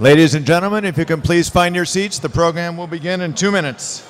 Ladies and gentlemen, if you can please find your seats, the program will begin in two minutes.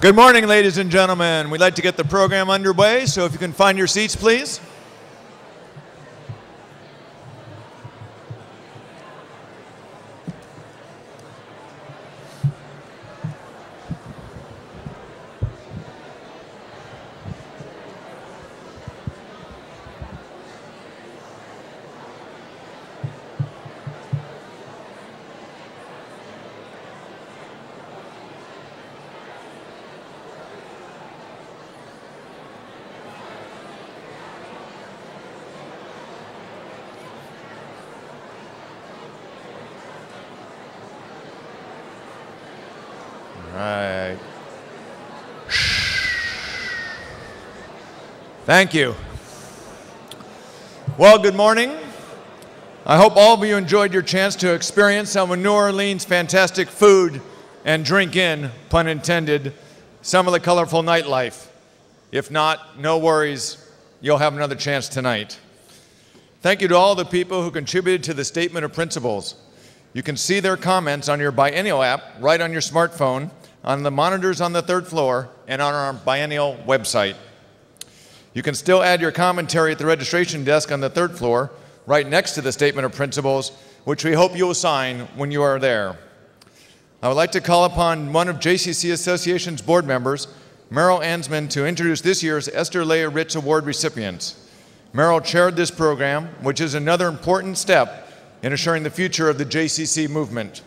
Good morning, ladies and gentlemen. We'd like to get the program underway, so if you can find your seats, please. Thank you. Well, good morning. I hope all of you enjoyed your chance to experience some of New Orleans' fantastic food and drink in, pun intended, some of the colorful nightlife. If not, no worries, you'll have another chance tonight. Thank you to all the people who contributed to the Statement of Principles. You can see their comments on your Biennial app right on your smartphone, on the monitors on the third floor, and on our Biennial website. You can still add your commentary at the registration desk on the third floor, right next to the Statement of Principles, which we hope you will sign when you are there. I would like to call upon one of JCC Association's board members, Merrill Ansman, to introduce this year's Esther Leah Ritz Award recipients. Merrill chaired this program, which is another important step in assuring the future of the JCC movement.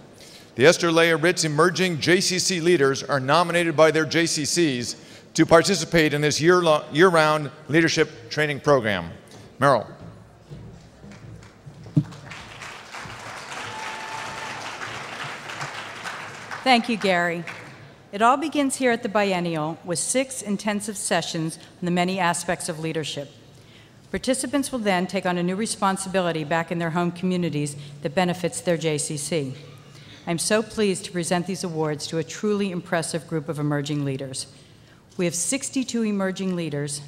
The Esther Leah Ritz emerging JCC leaders are nominated by their JCCs to participate in this year-round year leadership training program. Merrill. Thank you, Gary. It all begins here at the Biennial with six intensive sessions on the many aspects of leadership. Participants will then take on a new responsibility back in their home communities that benefits their JCC. I'm so pleased to present these awards to a truly impressive group of emerging leaders. We have 62 emerging leaders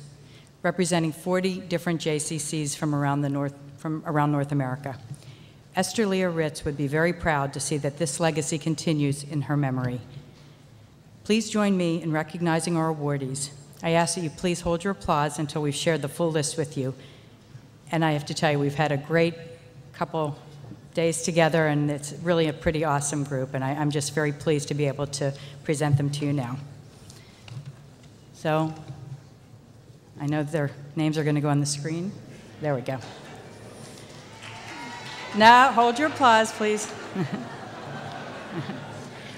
representing 40 different JCCs from around, the North, from around North America. Esther Leah Ritz would be very proud to see that this legacy continues in her memory. Please join me in recognizing our awardees. I ask that you please hold your applause until we've shared the full list with you. And I have to tell you, we've had a great couple days together, and it's really a pretty awesome group, and I, am just very pleased to be able to present them to you now. So, I know their names are going to go on the screen. There we go. Now, hold your applause, please.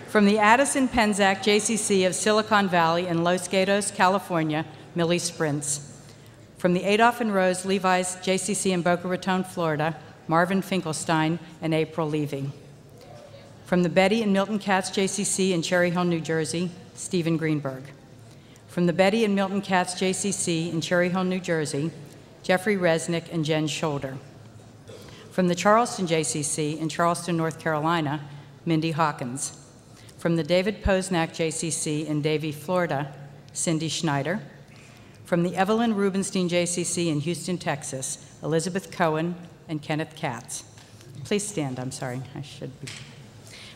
From the Addison Penzak JCC of Silicon Valley in Los Gatos, California, Millie Sprints. From the Adolph and Rose Levis JCC in Boca Raton, Florida, Marvin Finkelstein and April Levy. From the Betty and Milton Katz JCC in Cherry Hill, New Jersey, Stephen Greenberg. From the Betty and Milton Katz JCC in Cherry Hill, New Jersey, Jeffrey Resnick and Jen Shoulder. From the Charleston JCC in Charleston, North Carolina, Mindy Hawkins. From the David Posnack JCC in Davie, Florida, Cindy Schneider. From the Evelyn Rubenstein JCC in Houston, Texas, Elizabeth Cohen and Kenneth Katz. Please stand, I'm sorry, I should be.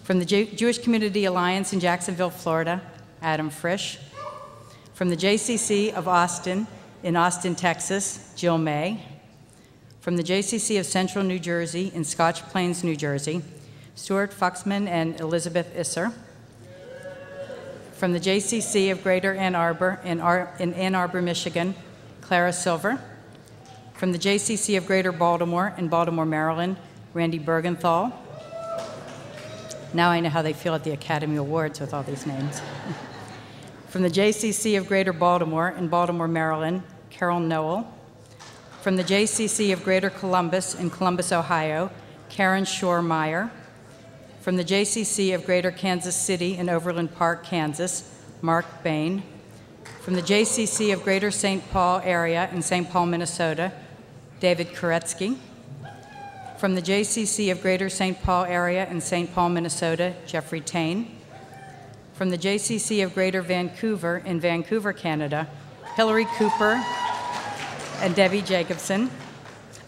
From the Jew Jewish Community Alliance in Jacksonville, Florida, Adam Frisch. From the JCC of Austin in Austin, Texas, Jill May. From the JCC of Central New Jersey in Scotch Plains, New Jersey, Stuart Foxman and Elizabeth Isser from the JCC of Greater Ann Arbor in, Ar in Ann Arbor, Michigan, Clara Silver. From the JCC of Greater Baltimore in Baltimore, Maryland, Randy Bergenthal. Now I know how they feel at the Academy Awards with all these names. From the JCC of Greater Baltimore in Baltimore, Maryland, Carol Noel. From the JCC of Greater Columbus in Columbus, Ohio, Karen Shore Meyer from the JCC of Greater Kansas City in Overland Park, Kansas, Mark Bain. From the JCC of Greater St. Paul area in St. Paul, Minnesota, David Koretsky. From the JCC of Greater St. Paul area in St. Paul, Minnesota, Jeffrey Tain. From the JCC of Greater Vancouver in Vancouver, Canada, Hillary Cooper and Debbie Jacobson.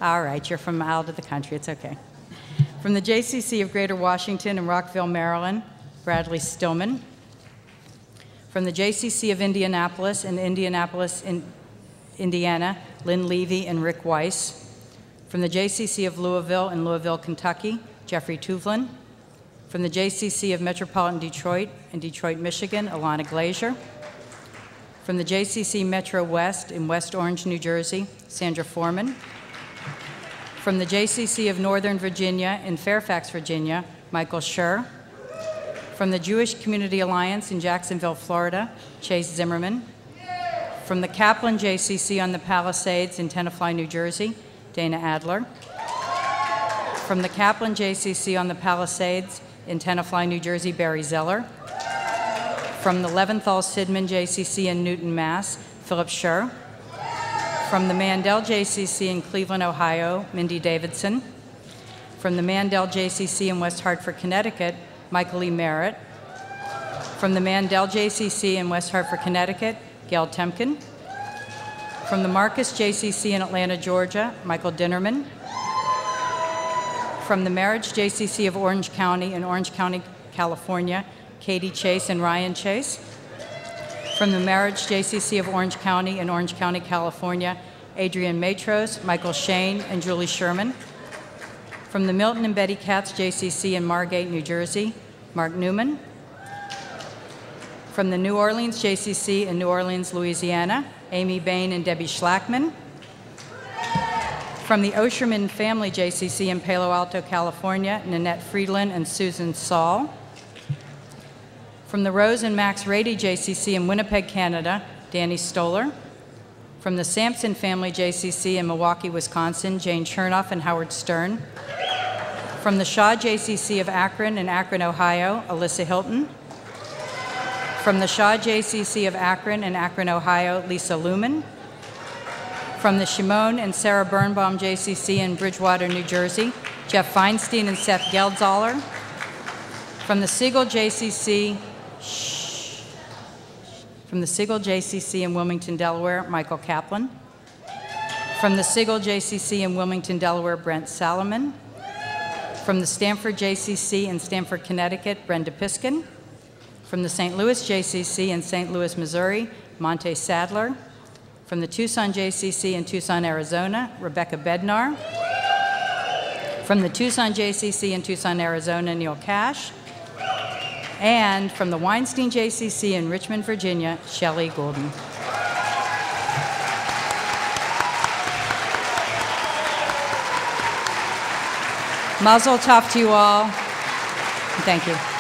All right, you're from out of the country, it's okay. From the JCC of Greater Washington in Rockville, Maryland, Bradley Stillman. From the JCC of Indianapolis in Indianapolis, in Indiana, Lynn Levy and Rick Weiss. From the JCC of Louisville in Louisville, Kentucky, Jeffrey Tuvlin. From the JCC of Metropolitan Detroit in Detroit, Michigan, Alana Glazier. From the JCC Metro West in West Orange, New Jersey, Sandra Foreman. From the JCC of Northern Virginia in Fairfax, Virginia, Michael Schur. From the Jewish Community Alliance in Jacksonville, Florida, Chase Zimmerman. From the Kaplan JCC on the Palisades in Tenafly, New Jersey, Dana Adler. From the Kaplan JCC on the Palisades in Tenafly, New Jersey, Barry Zeller. From the Leventhal Sidman JCC in Newton, Mass, Philip Schur. From the Mandel JCC in Cleveland, Ohio, Mindy Davidson. From the Mandel JCC in West Hartford, Connecticut, Michael E. Merritt. From the Mandel JCC in West Hartford, Connecticut, Gail Temkin. From the Marcus JCC in Atlanta, Georgia, Michael Dinnerman. From the Merage JCC of Orange County in Orange County, California, Katie Chase and Ryan Chase. From the Merage JCC of Orange County in Orange County, California, Adrian Matros, Michael Shane, and Julie Sherman. From the Milton and Betty Katz JCC in Margate, New Jersey, Mark Newman. From the New Orleans JCC in New Orleans, Louisiana, Amy Bain and Debbie Schlackman. From the Oshman Family JCC in Palo Alto, California, Nanette Friedland and Susan Saul. From the Rose and Max Rady JCC in Winnipeg, Canada, Danny Stoller. From the Samson Family JCC in Milwaukee, Wisconsin, Jane Chernoff and Howard Stern. From the Shaw JCC of Akron in Akron, Ohio, Alyssa Hilton. From the Shaw JCC of Akron in Akron, Ohio, Lisa Lumen. From the Shimon and Sarah Birnbaum JCC in Bridgewater, New Jersey, Jeff Feinstein and Seth Geldzaller. From the Siegel JCC, shh, from the Siegel JCC in Wilmington, Delaware, Michael Kaplan. From the Siegel JCC in Wilmington, Delaware, Brent Salomon. From the Stamford JCC in Stamford, Connecticut, Brenda Piskin. From the St. Louis JCC in St. Louis, Missouri, Monte Sadler. From the Tucson JCC in Tucson, Arizona, Rebecca Bednar. From the Tucson JCC in Tucson, Arizona, Neil Cash. And from the Weinstein JCC in Richmond, Virginia, Shelley Gordon. Mazel tov to you all. Thank you.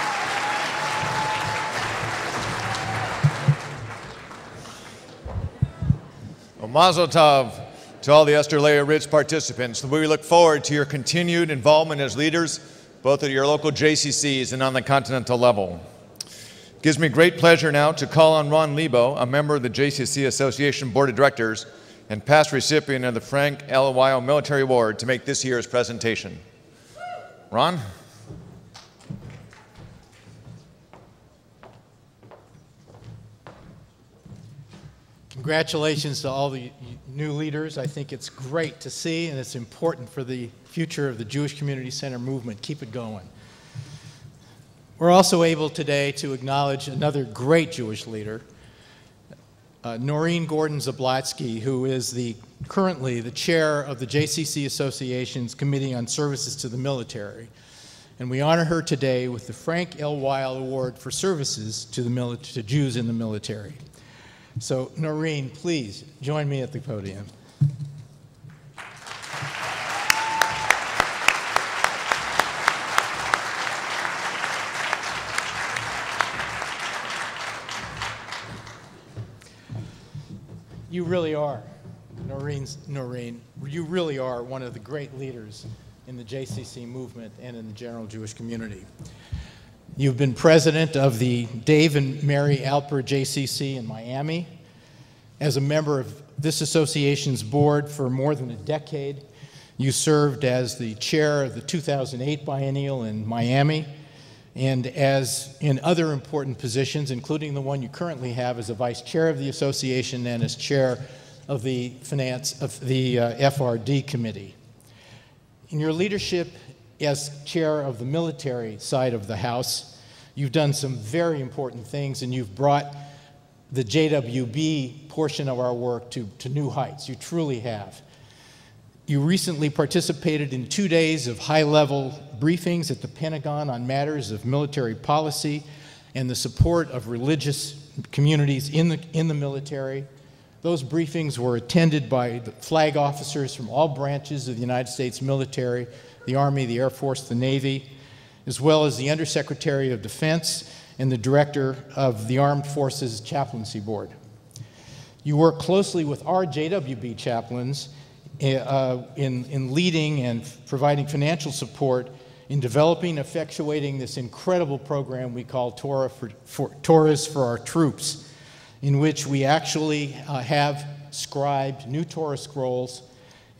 Mazel tov to all the Esther Leah Ritz participants. We look forward to your continued involvement as leaders, both at your local JCCs and on the continental level. It gives me great pleasure now to call on Ron Lebo, a member of the JCC Association Board of Directors and past recipient of the Frank L. Weil Military Award, to make this year's presentation. Ron? Congratulations to all the new leaders. I think it's great to see, and it's important for the future of the Jewish Community Center movement. Keep it going. We're also able today to acknowledge another great Jewish leader, uh, Noreen Gordon Zablatsky, who is the, currently the chair of the JCC Association's Committee on Services to the Military. And we honor her today with the Frank L. Weil Award for Services to, the to Jews in the Military. So, Noreen, please join me at the podium. You really are, Noreen's, Noreen, you really are one of the great leaders in the JCC movement and in the general Jewish community. You've been president of the Dave and Mary Alper JCC in Miami. As a member of this association's board for more than a decade, you served as the chair of the 2008 biennial in Miami and as in other important positions, including the one you currently have as a vice chair of the association and as chair of the finance of the uh, FRD committee. In your leadership as chair of the military side of the House, you've done some very important things and you've brought the JWB portion of our work to, to new heights. You truly have. You recently participated in two days of high level briefings at the Pentagon on matters of military policy and the support of religious communities in the, in the military. Those briefings were attended by flag officers from all branches of the United States military the Army, the Air Force, the Navy, as well as the Undersecretary of Defense and the Director of the Armed Forces Chaplaincy Board. You work closely with our JWB chaplains uh, in, in leading and providing financial support in developing, and effectuating this incredible program we call Torah for, for, Torahs for Our Troops, in which we actually uh, have scribed new Torah scrolls,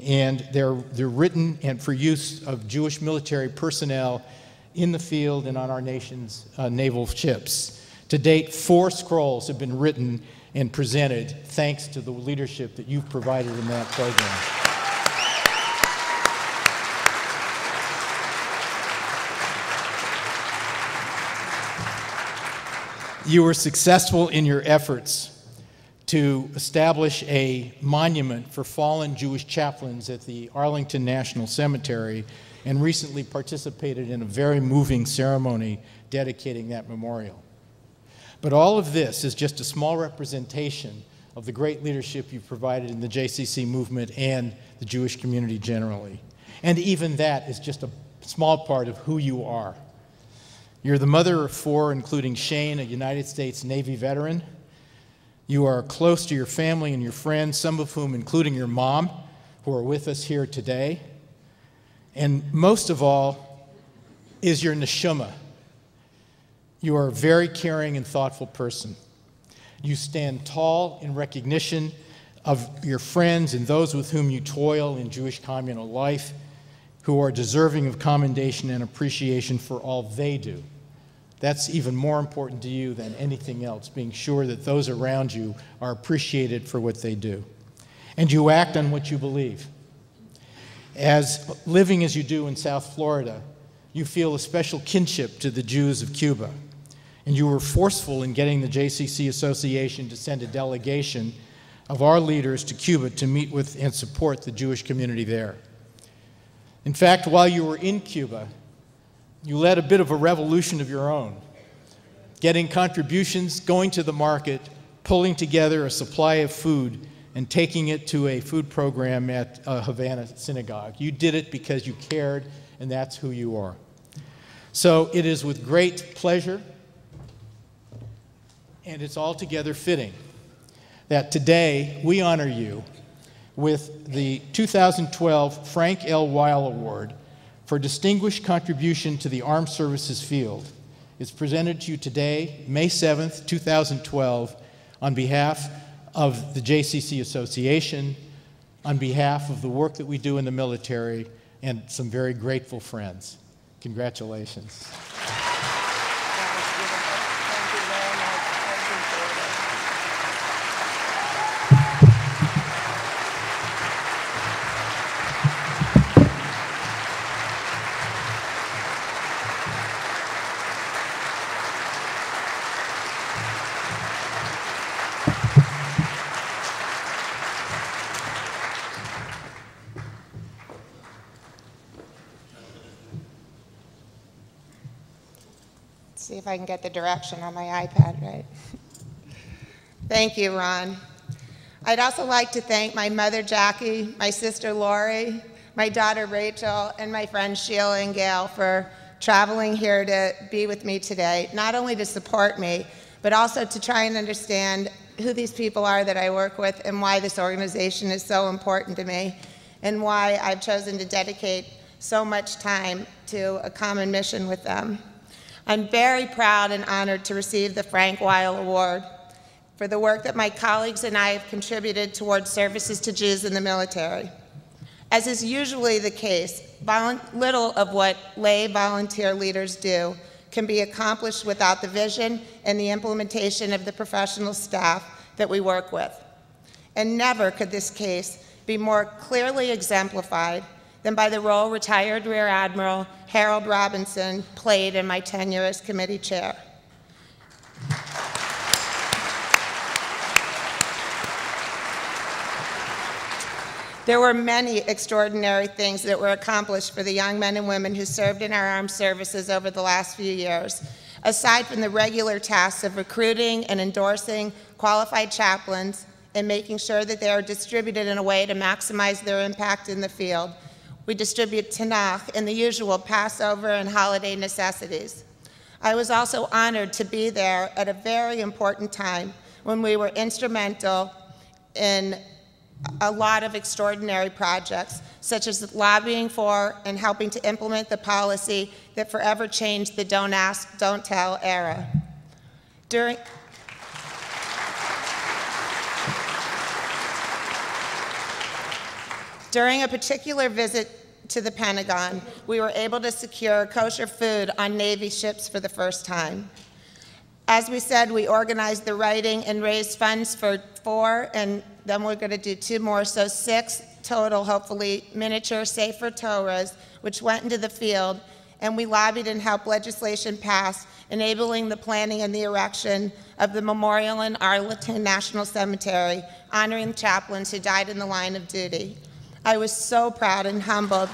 and they're, they're written and for use of Jewish military personnel in the field and on our nation's uh, naval ships. To date, four scrolls have been written and presented thanks to the leadership that you've provided in that program. You were successful in your efforts to establish a monument for fallen Jewish chaplains at the Arlington National Cemetery and recently participated in a very moving ceremony dedicating that memorial. But all of this is just a small representation of the great leadership you've provided in the JCC movement and the Jewish community generally. And even that is just a small part of who you are. You're the mother of four, including Shane, a United States Navy veteran. You are close to your family and your friends, some of whom, including your mom, who are with us here today. And most of all, is your neshama. You are a very caring and thoughtful person. You stand tall in recognition of your friends and those with whom you toil in Jewish communal life who are deserving of commendation and appreciation for all they do. That's even more important to you than anything else, being sure that those around you are appreciated for what they do. And you act on what you believe. As living as you do in South Florida, you feel a special kinship to the Jews of Cuba. And you were forceful in getting the JCC Association to send a delegation of our leaders to Cuba to meet with and support the Jewish community there. In fact, while you were in Cuba, you led a bit of a revolution of your own, getting contributions, going to the market, pulling together a supply of food, and taking it to a food program at a Havana synagogue. You did it because you cared, and that's who you are. So it is with great pleasure, and it's altogether fitting that today we honor you with the 2012 Frank L. Weil Award for distinguished contribution to the armed services field. It's presented to you today, May 7th, 2012, on behalf of the JCC Association, on behalf of the work that we do in the military, and some very grateful friends. Congratulations. I can get the direction on my iPad right. thank you, Ron. I'd also like to thank my mother, Jackie, my sister, Lori, my daughter, Rachel, and my friends, Sheila and Gail, for traveling here to be with me today, not only to support me, but also to try and understand who these people are that I work with and why this organization is so important to me and why I've chosen to dedicate so much time to a common mission with them. I'm very proud and honored to receive the Frank Weil Award for the work that my colleagues and I have contributed towards services to Jews in the military. As is usually the case, little of what lay volunteer leaders do can be accomplished without the vision and the implementation of the professional staff that we work with. And never could this case be more clearly exemplified than by the role retired Rear Admiral Harold Robinson played in my tenure as committee chair. There were many extraordinary things that were accomplished for the young men and women who served in our armed services over the last few years. Aside from the regular tasks of recruiting and endorsing qualified chaplains and making sure that they are distributed in a way to maximize their impact in the field, we distribute Tanakh and the usual Passover and holiday necessities. I was also honored to be there at a very important time when we were instrumental in a lot of extraordinary projects, such as lobbying for and helping to implement the policy that forever changed the don't ask, don't tell era. During, During a particular visit to the Pentagon, we were able to secure kosher food on Navy ships for the first time. As we said, we organized the writing and raised funds for four, and then we're going to do two more, so six total, hopefully, miniature sefer Torahs, which went into the field, and we lobbied and helped legislation pass, enabling the planning and the erection of the memorial in Arlington National Cemetery, honoring chaplains who died in the line of duty. I was so proud and humbled.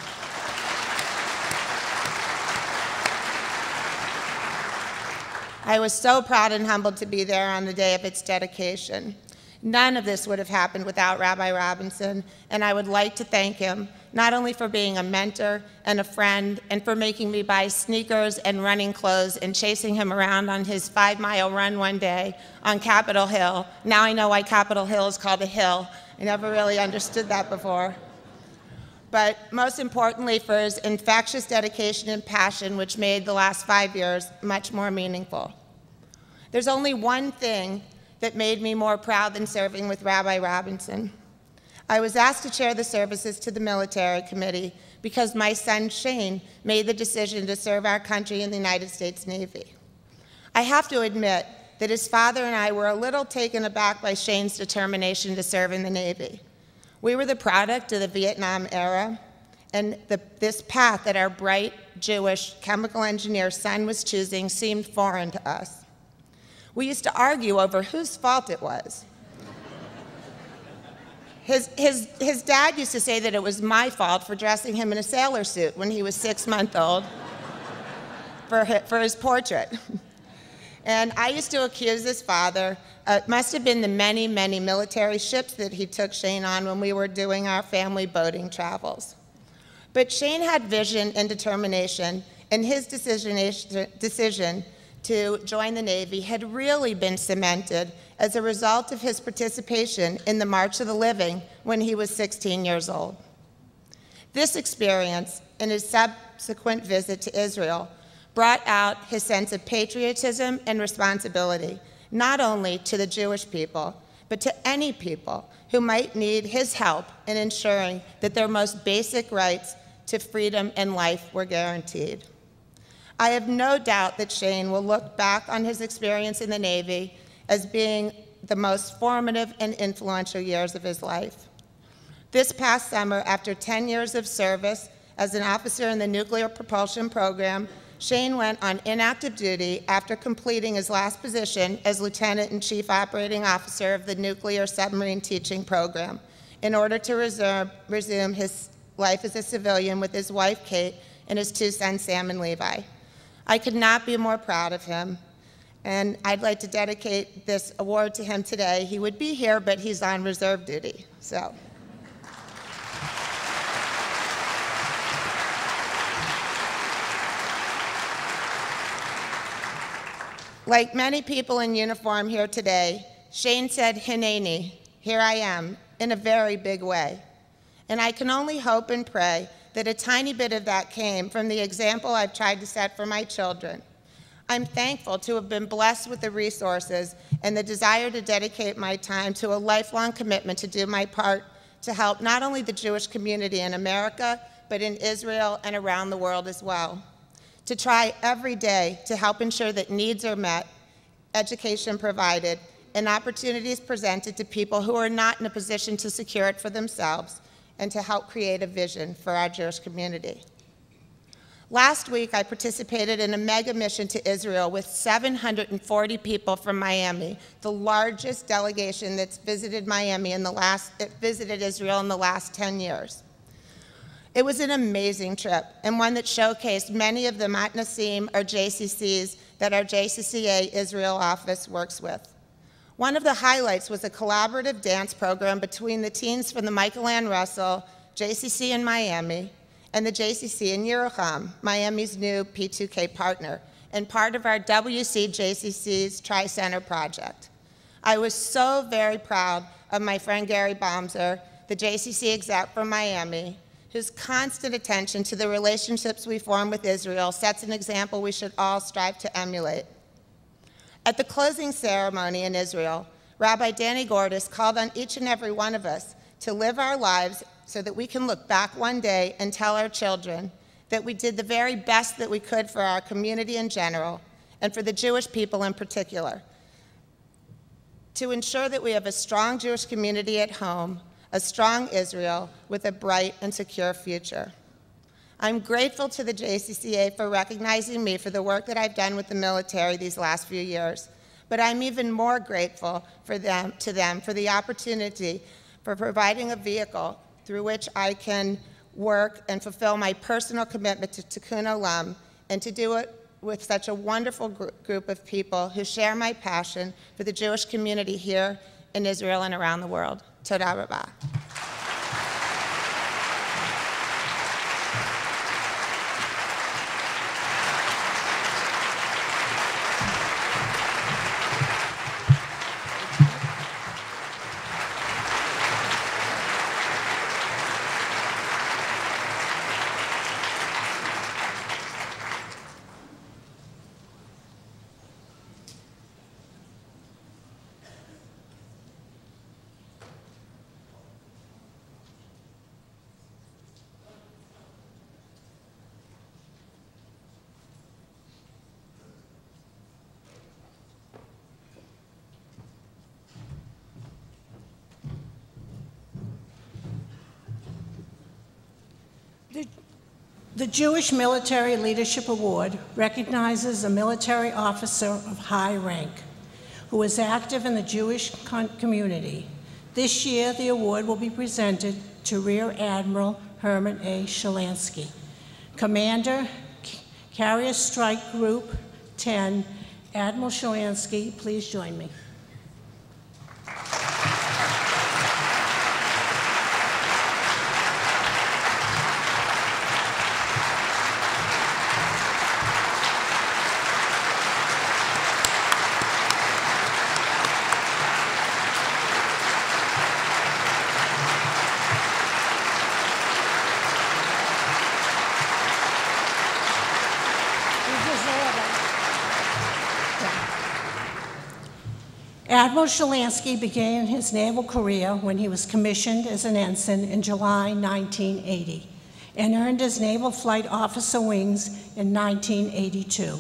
I was so proud and humbled to be there on the day of its dedication. None of this would have happened without Rabbi Robinson, and I would like to thank him not only for being a mentor and a friend and for making me buy sneakers and running clothes and chasing him around on his five mile run one day on Capitol Hill. Now I know why Capitol Hill is called a hill. I never really understood that before but most importantly for his infectious dedication and passion, which made the last five years much more meaningful. There's only one thing that made me more proud than serving with Rabbi Robinson. I was asked to chair the services to the military committee because my son Shane made the decision to serve our country in the United States Navy. I have to admit that his father and I were a little taken aback by Shane's determination to serve in the Navy. We were the product of the Vietnam era, and the, this path that our bright Jewish chemical engineer son was choosing seemed foreign to us. We used to argue over whose fault it was. His, his, his dad used to say that it was my fault for dressing him in a sailor suit when he was six months old for his, for his portrait. And I used to accuse his father. Uh, it must have been the many, many military ships that he took Shane on when we were doing our family boating travels. But Shane had vision and determination, and his decision, decision to join the Navy had really been cemented as a result of his participation in the March of the Living when he was 16 years old. This experience and his subsequent visit to Israel brought out his sense of patriotism and responsibility, not only to the Jewish people, but to any people who might need his help in ensuring that their most basic rights to freedom and life were guaranteed. I have no doubt that Shane will look back on his experience in the Navy as being the most formative and influential years of his life. This past summer, after 10 years of service as an officer in the nuclear propulsion program, Shane went on inactive duty after completing his last position as Lieutenant and Chief Operating Officer of the Nuclear Submarine Teaching Program in order to reserve, resume his life as a civilian with his wife, Kate, and his two sons, Sam and Levi. I could not be more proud of him. And I'd like to dedicate this award to him today. He would be here, but he's on reserve duty. So. Like many people in uniform here today, Shane said, Hineni, here I am, in a very big way. And I can only hope and pray that a tiny bit of that came from the example I've tried to set for my children. I'm thankful to have been blessed with the resources and the desire to dedicate my time to a lifelong commitment to do my part to help not only the Jewish community in America, but in Israel and around the world as well. To try every day to help ensure that needs are met, education provided, and opportunities presented to people who are not in a position to secure it for themselves, and to help create a vision for our Jewish community. Last week, I participated in a mega mission to Israel with 740 people from Miami, the largest delegation that's visited Miami in the last, visited Israel in the last 10 years. It was an amazing trip and one that showcased many of the Matnasim or JCCs that our JCCA Israel office works with. One of the highlights was a collaborative dance program between the teens from the Michael Ann Russell JCC in Miami and the JCC in Yerucham, Miami's new P2K partner, and part of our WCJCC's Tri-Center project. I was so very proud of my friend Gary Bomzer, the JCC exec from Miami, whose constant attention to the relationships we form with Israel sets an example we should all strive to emulate. At the closing ceremony in Israel, Rabbi Danny Gordis called on each and every one of us to live our lives so that we can look back one day and tell our children that we did the very best that we could for our community in general and for the Jewish people in particular. To ensure that we have a strong Jewish community at home, a strong Israel with a bright and secure future. I'm grateful to the JCCA for recognizing me for the work that I've done with the military these last few years, but I'm even more grateful for them, to them for the opportunity for providing a vehicle through which I can work and fulfill my personal commitment to Tikkun Olam and to do it with such a wonderful gr group of people who share my passion for the Jewish community here in Israel and around the world. 叫大伯吧。Jewish Military Leadership Award recognizes a military officer of high rank who is active in the Jewish community. This year, the award will be presented to Rear Admiral Herman A. Shelanski, Commander, Carrier Strike Group 10. Admiral Shelanski, please join me. Admiral Shelanski began his naval career when he was commissioned as an ensign in July 1980 and earned his Naval Flight Officer wings in 1982.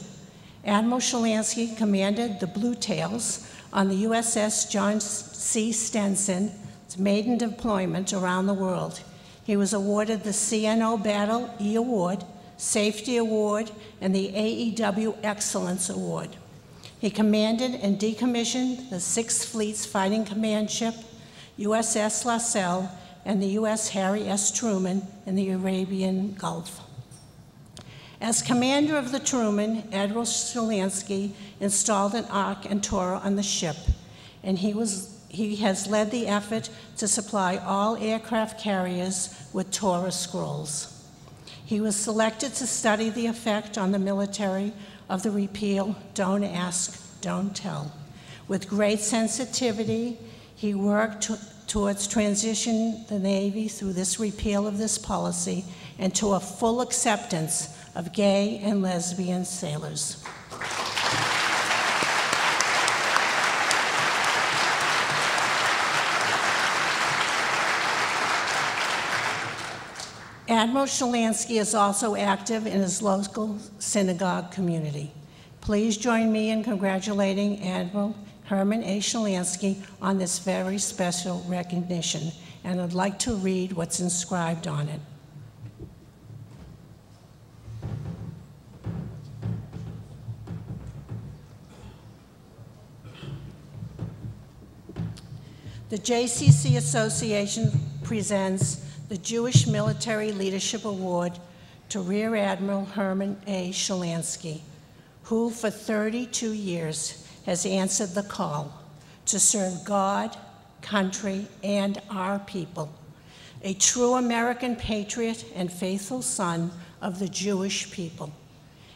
Admiral Shelanski commanded the Blue Tails on the USS John C. Stennis, its maiden deployment around the world. He was awarded the CNO Battle E Award, Safety Award, and the AEW Excellence Award. He commanded and decommissioned the Sixth Fleet's Fighting Command Ship, USS LaSalle, and the U.S. Harry S. Truman in the Arabian Gulf. As commander of the Truman, Admiral Shelanski installed an Ark and Torah on the ship, and he, was, he has led the effort to supply all aircraft carriers with Torah scrolls. He was selected to study the effect on the military of the repeal Don't Ask, Don't Tell. With great sensitivity, he worked to, towards transitioning the Navy through this repeal of this policy and to a full acceptance of gay and lesbian sailors. Admiral Shelanski is also active in his local synagogue community. Please join me in congratulating Admiral Herman A. Shelanski on this very special recognition, and I'd like to read what's inscribed on it. The JCC Association presents the Jewish Military Leadership Award to Rear Admiral Herman A. Shelanski, who for 32 years has answered the call to serve God, country, and our people. A true American patriot and faithful son of the Jewish people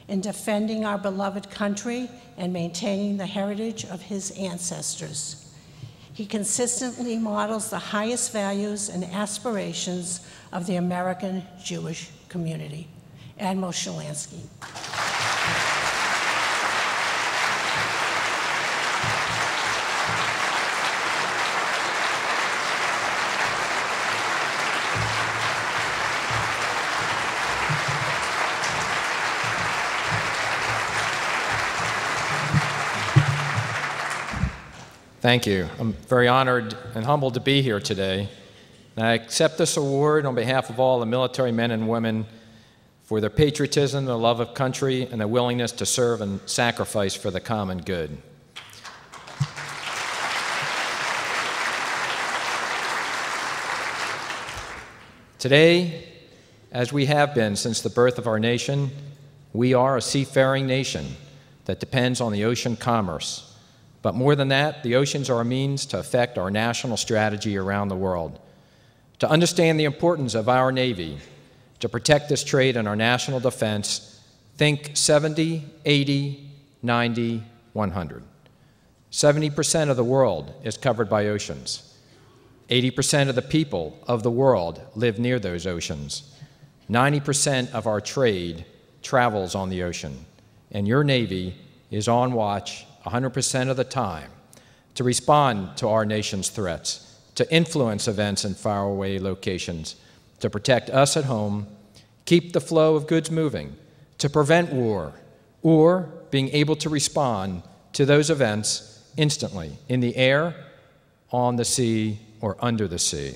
in defending our beloved country and maintaining the heritage of his ancestors. He consistently models the highest values and aspirations of the American Jewish community. Admiral Shelanski. Thank you. I'm very honored and humbled to be here today. And I accept this award on behalf of all the military men and women for their patriotism, their love of country, and their willingness to serve and sacrifice for the common good. Today, as we have been since the birth of our nation, we are a seafaring nation that depends on the ocean commerce but more than that, the oceans are a means to affect our national strategy around the world. To understand the importance of our Navy, to protect this trade and our national defense, think 70, 80, 90, 100. 70% of the world is covered by oceans. 80% of the people of the world live near those oceans. 90% of our trade travels on the ocean. And your Navy is on watch 100% of the time to respond to our nation's threats, to influence events in faraway locations, to protect us at home, keep the flow of goods moving, to prevent war, or being able to respond to those events instantly in the air, on the sea, or under the sea.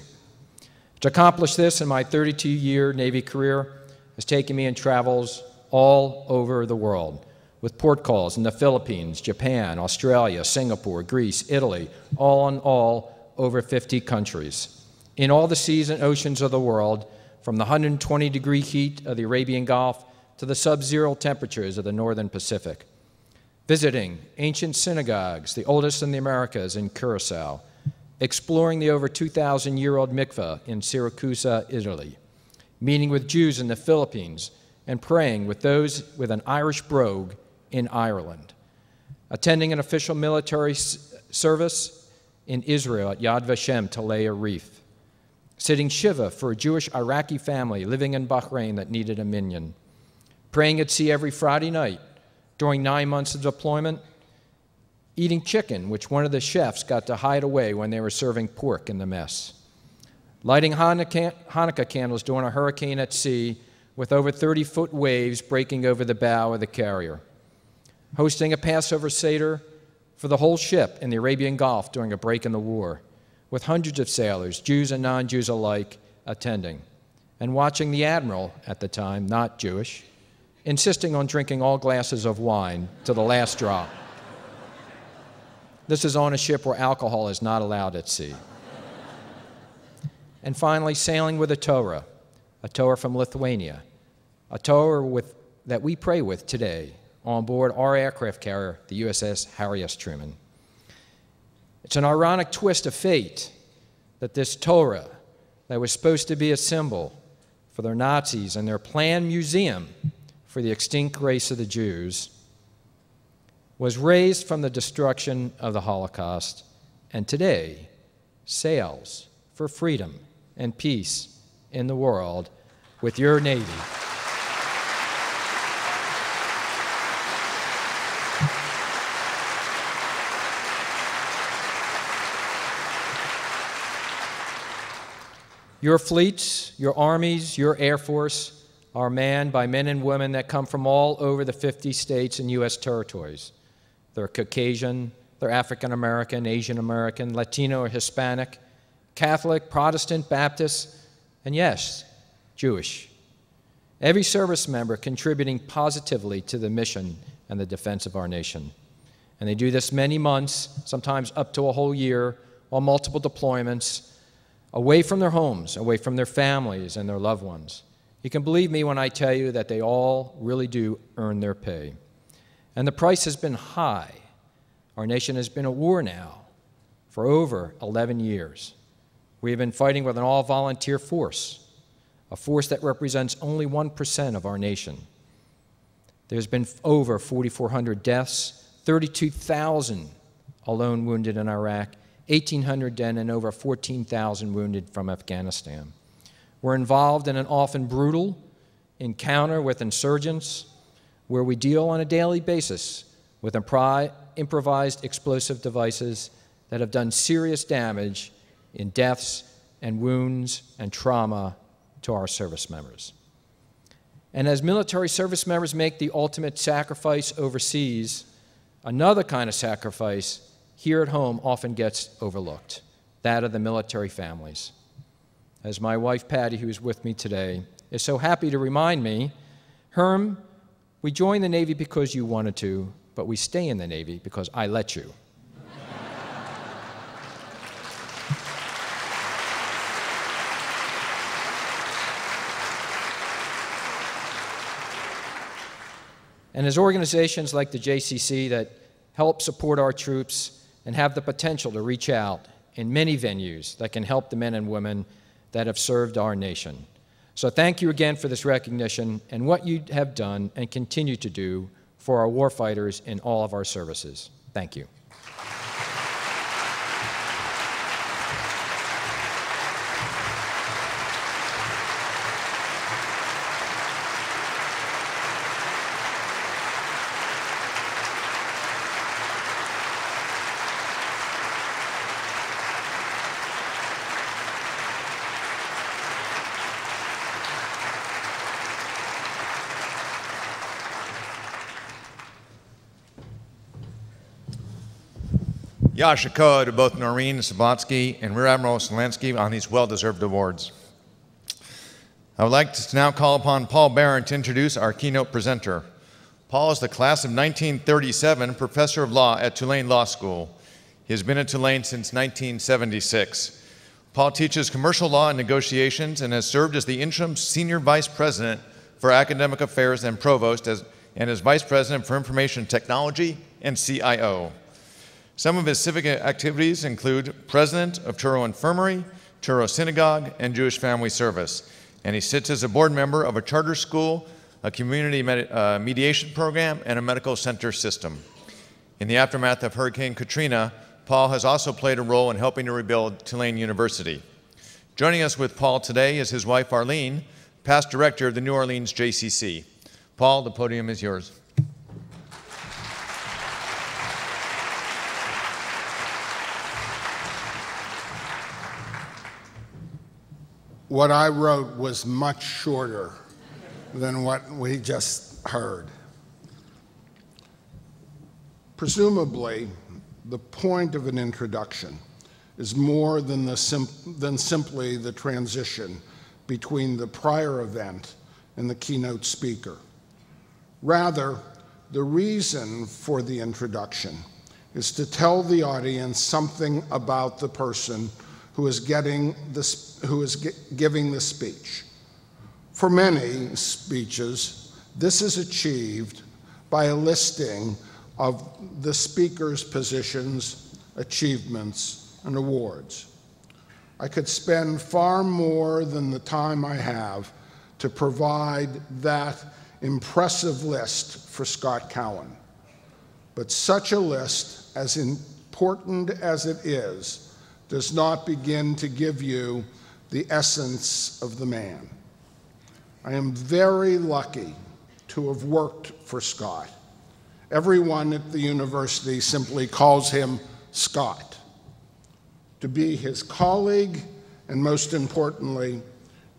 To accomplish this in my 32 year Navy career has taken me in travels all over the world with port calls in the Philippines, Japan, Australia, Singapore, Greece, Italy, all in all over 50 countries. In all the seas and oceans of the world, from the 120 degree heat of the Arabian Gulf to the sub zero temperatures of the northern Pacific. Visiting ancient synagogues, the oldest in the Americas in Curacao, exploring the over 2,000 year old mikveh in Syracuse, Italy, meeting with Jews in the Philippines, and praying with those with an Irish brogue in Ireland, attending an official military service in Israel at Yad Vashem Tel Arif, sitting Shiva for a Jewish Iraqi family living in Bahrain that needed a minyan, praying at sea every Friday night during nine months of deployment, eating chicken, which one of the chefs got to hide away when they were serving pork in the mess, lighting Hanukkah candles during a hurricane at sea with over 30 foot waves breaking over the bow of the carrier, hosting a Passover Seder for the whole ship in the Arabian Gulf during a break in the war, with hundreds of sailors, Jews and non Jews alike, attending, and watching the admiral at the time, not Jewish, insisting on drinking all glasses of wine to the last drop. This is on a ship where alcohol is not allowed at sea. and finally, sailing with a Torah, a Torah from Lithuania, a Torah with, that we pray with today on board our aircraft carrier, the USS Harry S. Truman. It's an ironic twist of fate that this Torah, that was supposed to be a symbol for their Nazis and their planned museum for the extinct race of the Jews, was raised from the destruction of the Holocaust and today sails for freedom and peace in the world with your Navy. Your fleets, your armies, your Air Force are manned by men and women that come from all over the 50 states and U.S. territories. They're Caucasian, they're African American, Asian American, Latino or Hispanic, Catholic, Protestant, Baptist, and yes, Jewish. Every service member contributing positively to the mission and the defense of our nation. And they do this many months, sometimes up to a whole year, on multiple deployments, away from their homes, away from their families and their loved ones. You can believe me when I tell you that they all really do earn their pay. And the price has been high. Our nation has been at war now for over 11 years. We have been fighting with an all volunteer force, a force that represents only 1% of our nation. There's been over 4,400 deaths, 32,000 alone wounded in Iraq, 1,800 dead, and over 14,000 wounded from Afghanistan. We're involved in an often brutal encounter with insurgents where we deal on a daily basis with improvised explosive devices that have done serious damage in deaths and wounds and trauma to our service members. And as military service members make the ultimate sacrifice overseas, another kind of sacrifice here at home often gets overlooked that of the military families. As my wife Patty, who is with me today, is so happy to remind me, Herm we joined the Navy because you wanted to, but we stay in the Navy because I let you. and as organizations like the JCC that help support our troops and have the potential to reach out in many venues that can help the men and women that have served our nation. So thank you again for this recognition and what you have done and continue to do for our warfighters in all of our services. Thank you. Yasha to both Noreen Sabatsky and Rear Admiral Shelanski on these well-deserved awards. I would like to now call upon Paul Barron to introduce our keynote presenter. Paul is the class of 1937 professor of law at Tulane Law School. He has been at Tulane since 1976. Paul teaches commercial law and negotiations and has served as the interim senior vice president for academic affairs and provost as, and as vice president for information technology and CIO. Some of his civic activities include president of Touro Infirmary, Touro Synagogue, and Jewish Family Service and he sits as a board member of a charter school, a community med- uh, mediation program, and a medical center system. In the aftermath of Hurricane Katrina, Paul has also played a role in helping to rebuild Tulane University. Joining us with Paul today is his wife Arlene, past director of the New Orleans JCC. Paul, the podium is yours. What I wrote was much shorter than what we just heard. Presumably, the point of an introduction is more than, the sim- than simply the transition between the prior event and the keynote speaker. Rather, the reason for the introduction is to tell the audience something about the person who is, getting who is giving the speech. For many speeches, this is achieved by a listing of the speaker's positions, achievements, and awards. I could spend far more than the time I have to provide that impressive list for Scott Cowan. But such a list, as important as it is, does not begin to give you the essence of the man. I am very lucky to have worked for Scott. Everyone at the university simply calls him Scott. To be his colleague, and most importantly,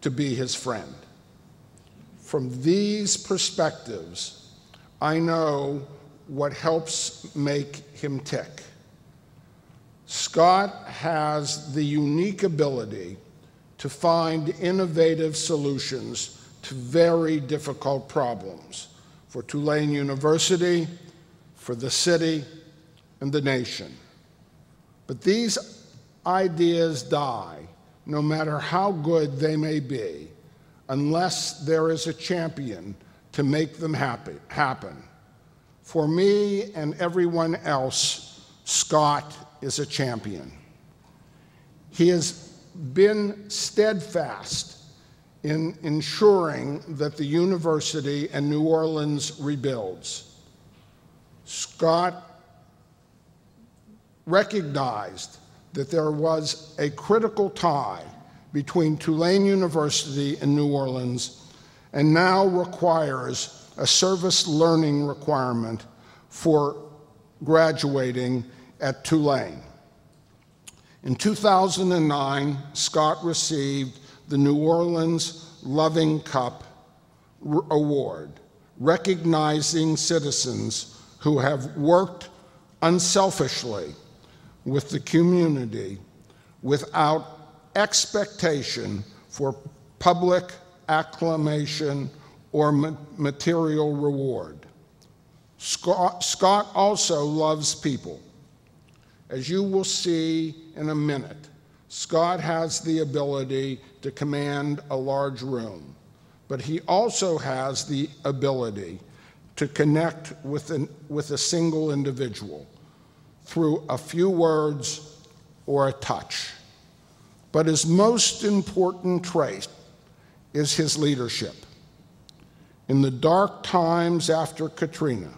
to be his friend. From these perspectives, I know what helps make him tick. Scott has the unique ability to find innovative solutions to very difficult problems for Tulane University, for the city, and the nation. But these ideas die, no matter how good they may be, unless there is a champion to make them happy, happen. For me and everyone else, Scott is a champion. He has been steadfast in ensuring that the university and New Orleans rebuilds. Scott recognized that there was a critical tie between Tulane University and New Orleans and now requires a service learning requirement for graduating at Tulane. In 2009, Scott received the New Orleans Loving Cup Award, recognizing citizens who have worked unselfishly with the community without expectation for public acclamation or material reward. Scott, Scott also loves people. As you will see in a minute, Scott has the ability to command a large room, but he also has the ability to connect with, an, with a single individual through a few words or a touch. But his most important trait is his leadership. In the dark times after Katrina,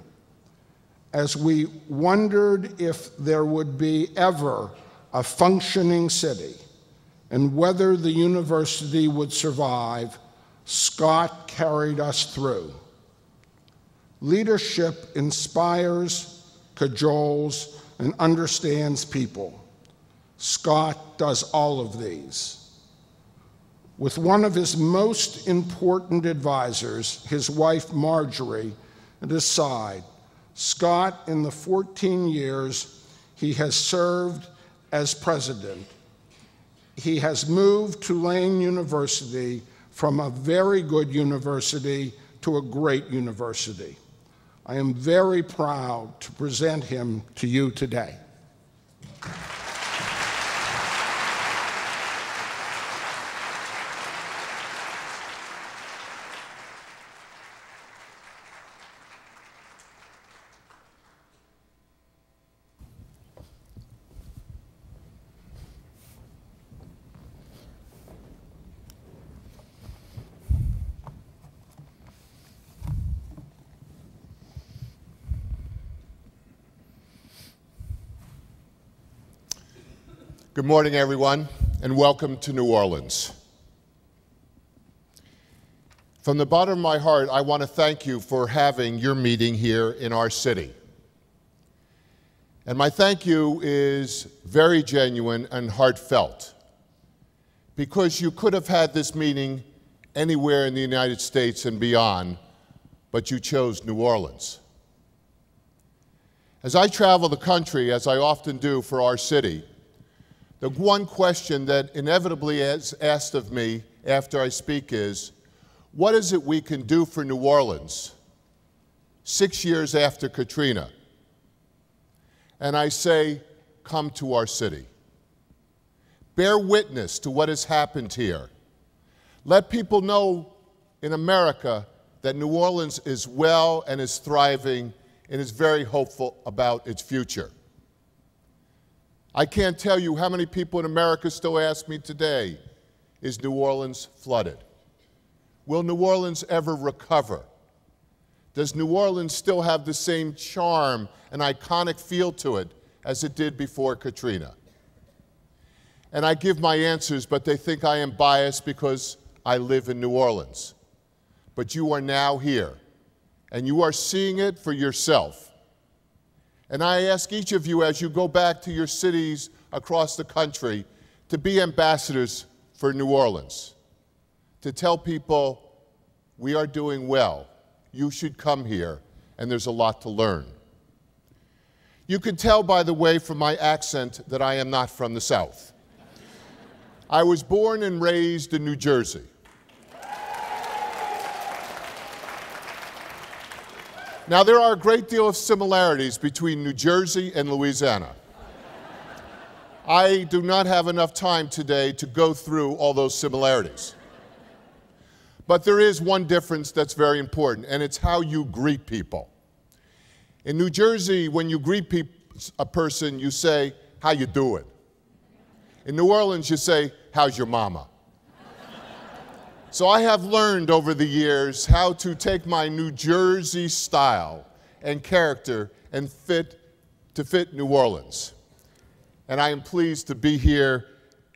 as we wondered if there would be ever a functioning city and whether the university would survive, Scott carried us through. Leadership inspires, cajoles, and understands people. Scott does all of these. With one of his most important advisors, his wife Marjorie, at his side, Scott, in the 14 years he has served as president, he has moved Tulane University from a very good university to a great university. I am very proud to present him to you today. Good morning, everyone, and welcome to New Orleans. From the bottom of my heart, I want to thank you for having your meeting here in our city. And my thank you is very genuine and heartfelt because you could have had this meeting anywhere in the United States and beyond, but you chose New Orleans. As I travel the country, as I often do for our city, the one question that inevitably is asked of me after I speak is what is it we can do for New Orleans six years after Katrina? And I say, come to our city. Bear witness to what has happened here. Let people know in America that New Orleans is well and is thriving and is very hopeful about its future. I can't tell you how many people in America still ask me today is New Orleans flooded? Will New Orleans ever recover? Does New Orleans still have the same charm and iconic feel to it as it did before Katrina? And I give my answers, but they think I am biased because I live in New Orleans. But you are now here, and you are seeing it for yourself. And I ask each of you as you go back to your cities across the country to be ambassadors for New Orleans, to tell people we are doing well. You should come here, and there's a lot to learn. You can tell, by the way, from my accent that I am not from the South. I was born and raised in New Jersey. Now, there are a great deal of similarities between New Jersey and Louisiana. I do not have enough time today to go through all those similarities. But there is one difference that's very important, and it's how you greet people. In New Jersey, when you greet a person, you say, how you doing? In New Orleans, you say, how's your mama? So I have learned over the years how to take my New Jersey style and character and fit to fit New Orleans. And I am pleased to be here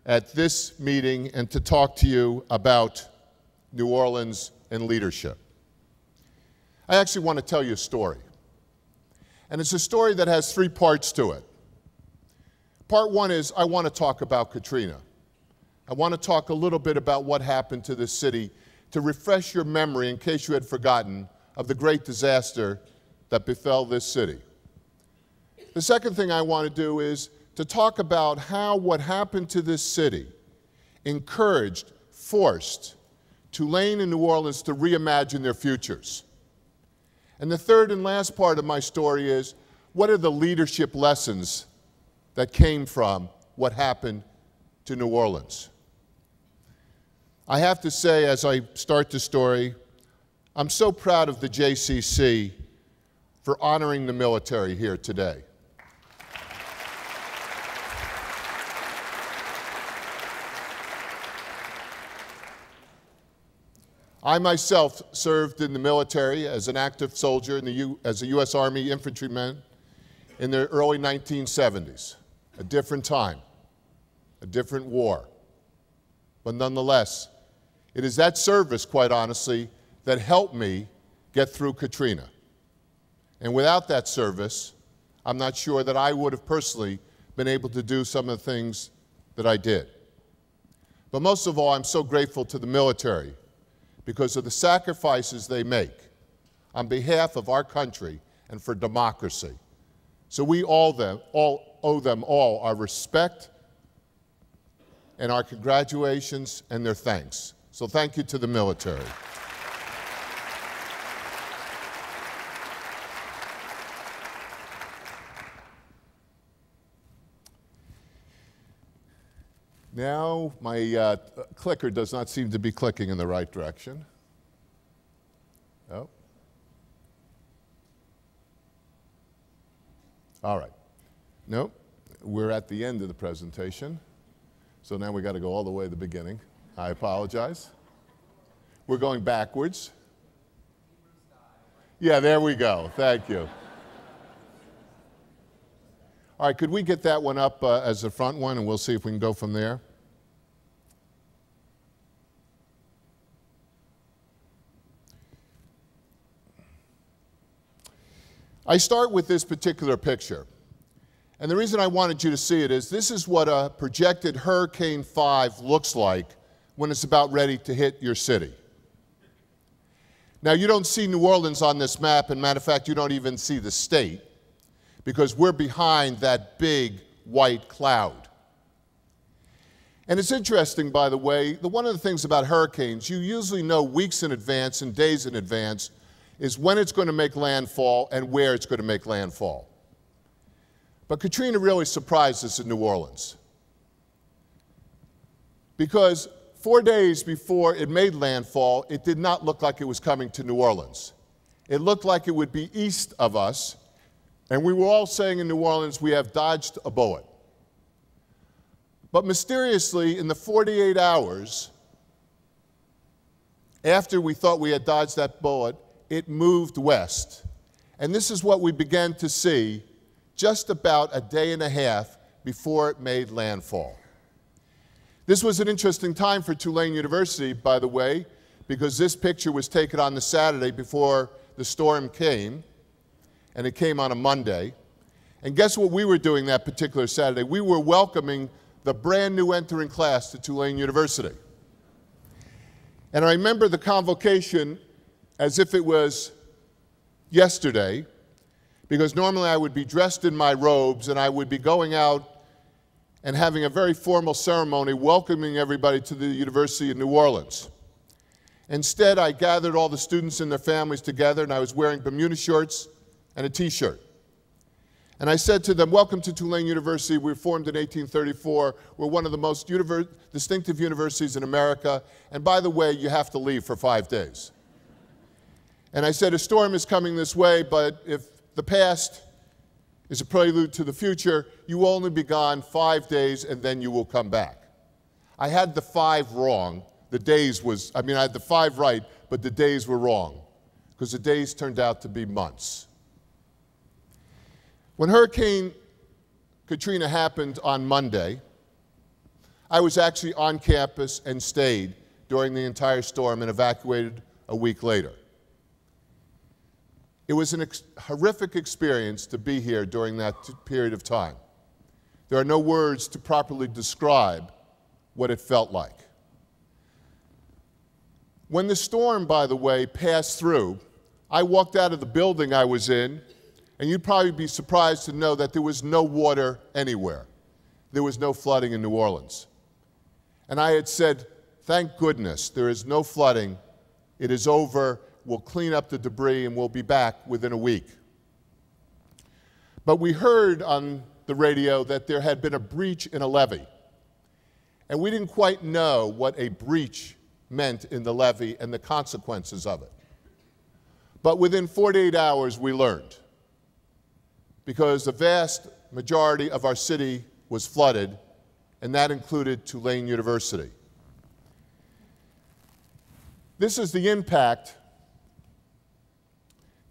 at this meeting and to talk to you about New Orleans and leadership. I actually want to tell you a story. And it's a story that has three parts to it. Part one is I want to talk about Katrina. I want to talk a little bit about what happened to this city to refresh your memory, in case you had forgotten, of the great disaster that befell this city. The second thing I want to do is to talk about how what happened to this city encouraged, forced Tulane and New Orleans to reimagine their futures. And the third and last part of my story is what are the leadership lessons that came from what happened to New Orleans? I have to say, as I start the story, I'm so proud of the JCC for honoring the military here today. I myself served in the military as an active soldier in the U, as a U.S. Army infantryman in the early 1970s. A different time, a different war. But nonetheless, it is that service, quite honestly, that helped me get through Katrina. And without that service, I'm not sure that I would have personally been able to do some of the things that I did. But most of all, I'm so grateful to the military because of the sacrifices they make on behalf of our country and for democracy. So we all, them, all owe them all our respect and our congratulations and their thanks. So thank you to the military. Now, my uh, clicker does not seem to be clicking in the right direction. Oh. All right. Nope. We're at the end of the presentation. So now we got to go all the way to the beginning. I apologize. We're going backwards. Yeah, there we go. Thank you. All right, could we get that one up uh, as the front one and we'll see if we can go from there? I start with this particular picture. And the reason I wanted you to see it is this is what a projected Hurricane 5 looks like when it's about ready to hit your city. Now, you don't see New Orleans on this map, and matter of fact, you don't even see the state because we're behind that big white cloud. And it's interesting, by the way, the, one of the things about hurricanes, you usually know weeks in advance and days in advance is when it's going to make landfall and where it's going to make landfall. But Katrina really surprised us in New Orleans. Because four days before it made landfall, it did not look like it was coming to New Orleans. It looked like it would be east of us, and we were all saying in New Orleans, we have dodged a bullet. But mysteriously, in the 48 hours after we thought we had dodged that bullet, it moved west. And this is what we began to see just about a day and a half before it made landfall. This was an interesting time for Tulane University, by the way, because this picture was taken on the Saturday before the storm came, and it came on a Monday. And guess what we were doing that particular Saturday? We were welcoming the brand new entering class to Tulane University. And I remember the convocation as if it was yesterday, because normally I would be dressed in my robes and I would be going out and having a very formal ceremony welcoming everybody to the University of New Orleans. Instead, I gathered all the students and their families together and I was wearing Bermuda shorts and a t shirt. And I said to them, Welcome to Tulane University. We were formed in 1834. We're one of the most univer distinctive universities in America. And by the way, you have to leave for five days. And I said, a storm is coming this way, but if the past is a prelude to the future, you will only be gone five days and then you will come back. I had the five wrong. The days was, I mean, I had the five right, but the days were wrong because the days turned out to be months. When Hurricane Katrina happened on Monday, I was actually on campus and stayed during the entire storm and evacuated a week later. It was a ex horrific experience to be here during that period of time. There are no words to properly describe what it felt like. When the storm, by the way, passed through, I walked out of the building I was in, and you'd probably be surprised to know that there was no water anywhere. There was no flooding in New Orleans. And I had said, Thank goodness there is no flooding. It is over We'll clean up the debris and we'll be back within a week. But we heard on the radio that there had been a breach in a levee. And we didn't quite know what a breach meant in the levee and the consequences of it. But within 48 hours, we learned. Because the vast majority of our city was flooded, and that included Tulane University. This is the impact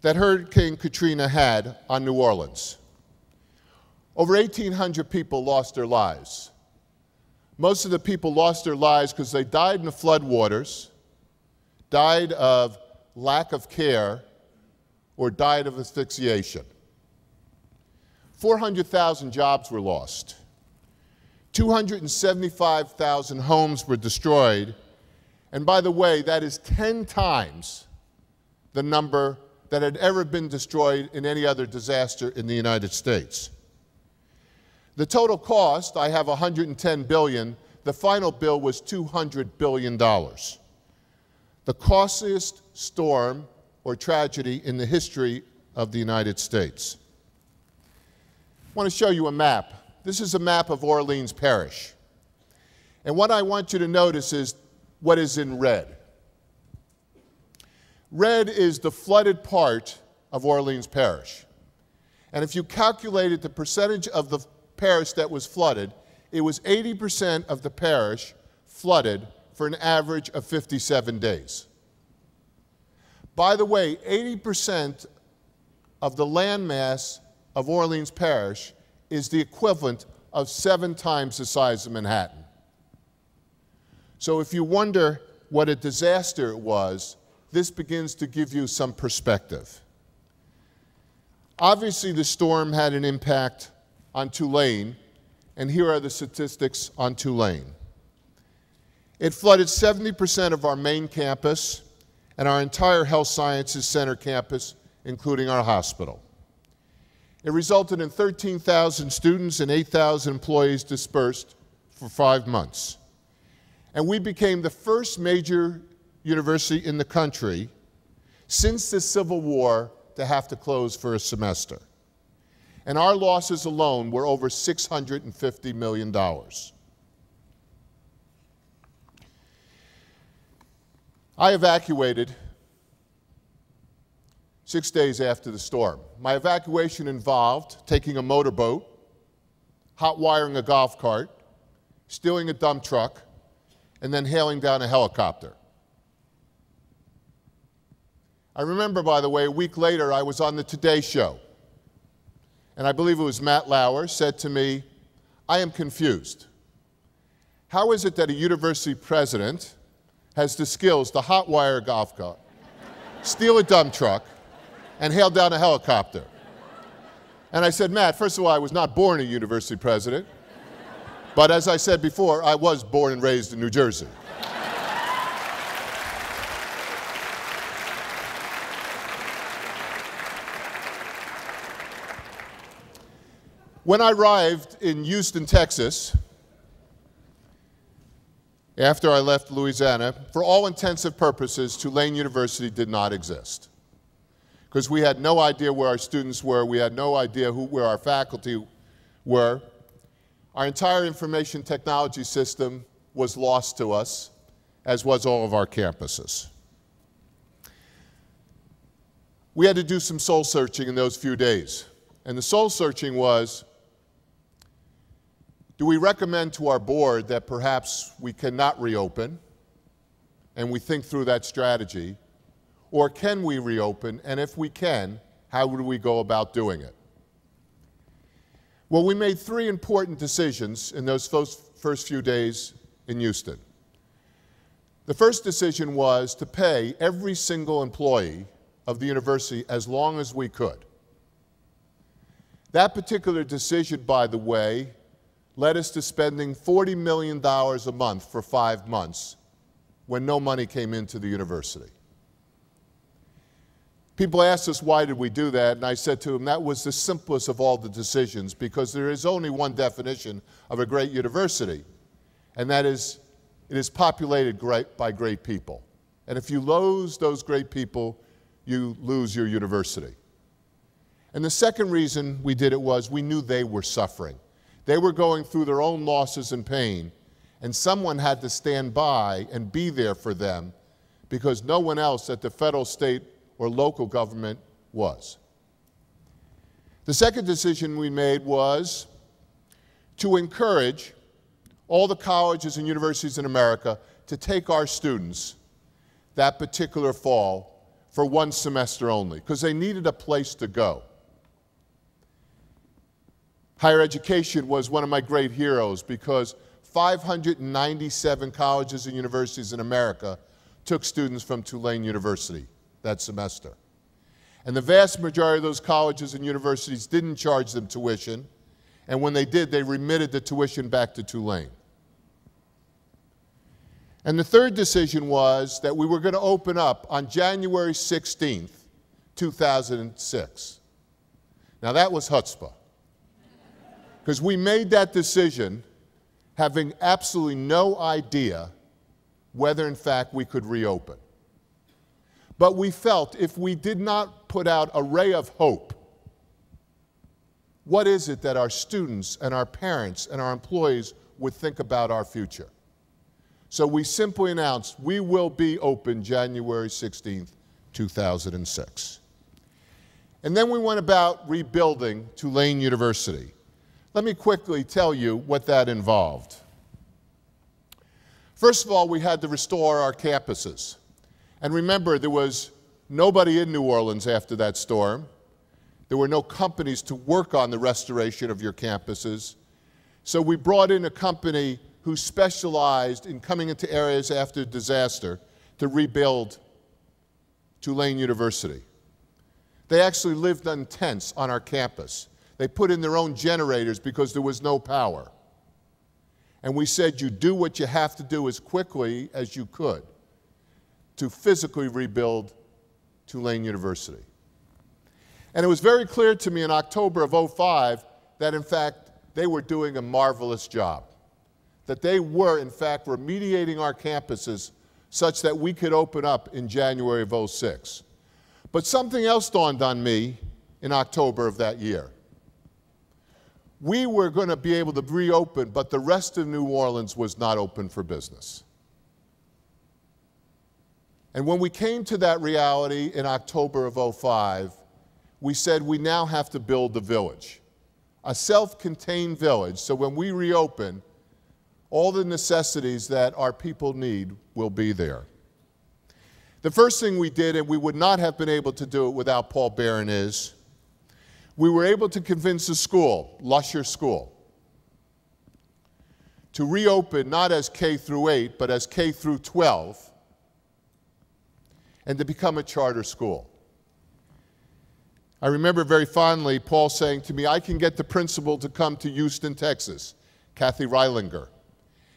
that Hurricane Katrina had on New Orleans. Over 1,800 people lost their lives. Most of the people lost their lives because they died in the floodwaters, died of lack of care, or died of asphyxiation. 400,000 jobs were lost. 275,000 homes were destroyed. And by the way, that is 10 times the number that had ever been destroyed in any other disaster in the United States. The total cost, I have 110 billion. The final bill was 200 billion dollars. the costliest storm or tragedy in the history of the United States. I want to show you a map. This is a map of Orleans Parish. And what I want you to notice is what is in red. Red is the flooded part of Orleans Parish. And if you calculated the percentage of the parish that was flooded, it was 80% of the parish flooded for an average of 57 days. By the way, 80% of the landmass of Orleans Parish is the equivalent of seven times the size of Manhattan. So if you wonder what a disaster it was, this begins to give you some perspective. Obviously, the storm had an impact on Tulane, and here are the statistics on Tulane. It flooded 70% of our main campus and our entire Health Sciences Center campus, including our hospital. It resulted in 13,000 students and 8,000 employees dispersed for five months. And we became the first major university in the country since the Civil War to have to close for a semester. And our losses alone were over $650 million. I evacuated six days after the storm. My evacuation involved taking a motorboat, hot wiring a golf cart, stealing a dump truck, and then hailing down a helicopter. I remember, by the way, a week later, I was on the Today Show. And I believe it was Matt Lauer said to me, I am confused. How is it that a university president has the skills to hotwire a golf cart, steal a dump truck, and hail down a helicopter? And I said, Matt, first of all, I was not born a university president. But as I said before, I was born and raised in New Jersey. When I arrived in Houston, Texas, after I left Louisiana, for all intensive purposes, Tulane University did not exist. Because we had no idea where our students were, we had no idea who, where our faculty were. Our entire information technology system was lost to us, as was all of our campuses. We had to do some soul searching in those few days. And the soul searching was do we recommend to our board that perhaps we cannot reopen and we think through that strategy? Or can we reopen? And if we can, how would we go about doing it? Well, we made three important decisions in those first few days in Houston. The first decision was to pay every single employee of the university as long as we could. That particular decision, by the way, led us to spending $40 million a month for five months when no money came into the university. People asked us why did we do that, and I said to them that was the simplest of all the decisions because there is only one definition of a great university, and that is it is populated great by great people. And if you lose those great people, you lose your university. And the second reason we did it was we knew they were suffering. They were going through their own losses and pain, and someone had to stand by and be there for them because no one else at the federal, state, or local government was. The second decision we made was to encourage all the colleges and universities in America to take our students that particular fall for one semester only because they needed a place to go. Higher education was one of my great heroes because 597 colleges and universities in America took students from Tulane University that semester. And the vast majority of those colleges and universities didn't charge them tuition, and when they did, they remitted the tuition back to Tulane. And the third decision was that we were going to open up on January 16th, 2006. Now that was chutzpah. Because we made that decision having absolutely no idea whether, in fact, we could reopen. But we felt if we did not put out a ray of hope, what is it that our students and our parents and our employees would think about our future? So we simply announced we will be open January 16th, 2006. And then we went about rebuilding Tulane University. Let me quickly tell you what that involved. First of all, we had to restore our campuses. And remember, there was nobody in New Orleans after that storm. There were no companies to work on the restoration of your campuses. So we brought in a company who specialized in coming into areas after disaster to rebuild Tulane University. They actually lived in tents on our campus. They put in their own generators because there was no power. And we said, you do what you have to do as quickly as you could to physically rebuild Tulane University. And it was very clear to me in October of 05 that, in fact, they were doing a marvelous job. That they were, in fact, remediating our campuses such that we could open up in January of 06. But something else dawned on me in October of that year. We were going to be able to reopen, but the rest of New Orleans was not open for business. And when we came to that reality in October of 05, we said we now have to build the village, a self contained village. So when we reopen, all the necessities that our people need will be there. The first thing we did, and we would not have been able to do it without Paul Barron, is we were able to convince the school, Lusher School, to reopen not as K through 8, but as K through 12, and to become a charter school. I remember very fondly Paul saying to me, I can get the principal to come to Houston, Texas, Kathy Riedlinger.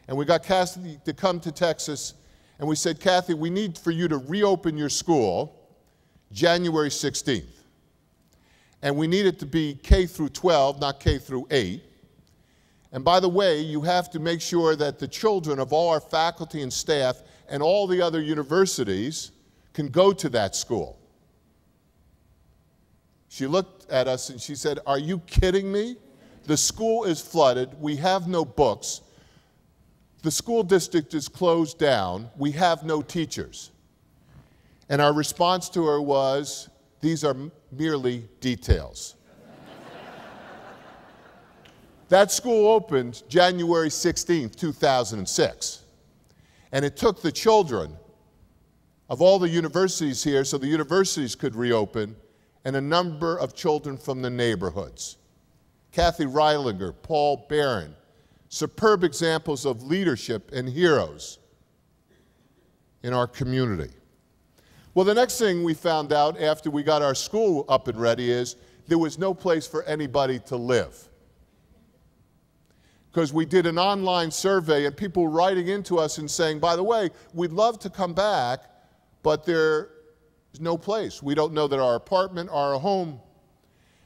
And we got Kathy to come to Texas and we said, Kathy, we need for you to reopen your school January 16th. And we need it to be K through 12, not K through 8. And by the way, you have to make sure that the children of all our faculty and staff and all the other universities can go to that school. She looked at us and she said, Are you kidding me? The school is flooded. We have no books the school district is closed down, we have no teachers. And our response to her was, these are merely details. that school opened January 16, 2006. And it took the children of all the universities here so the universities could reopen and a number of children from the neighborhoods. Kathy Riedlinger, Paul Barron, superb examples of leadership and heroes in our community. Well, the next thing we found out after we got our school up and ready is there was no place for anybody to live. Because we did an online survey and people writing into us and saying, by the way, we'd love to come back, but there's no place. We don't know that our apartment, or our home.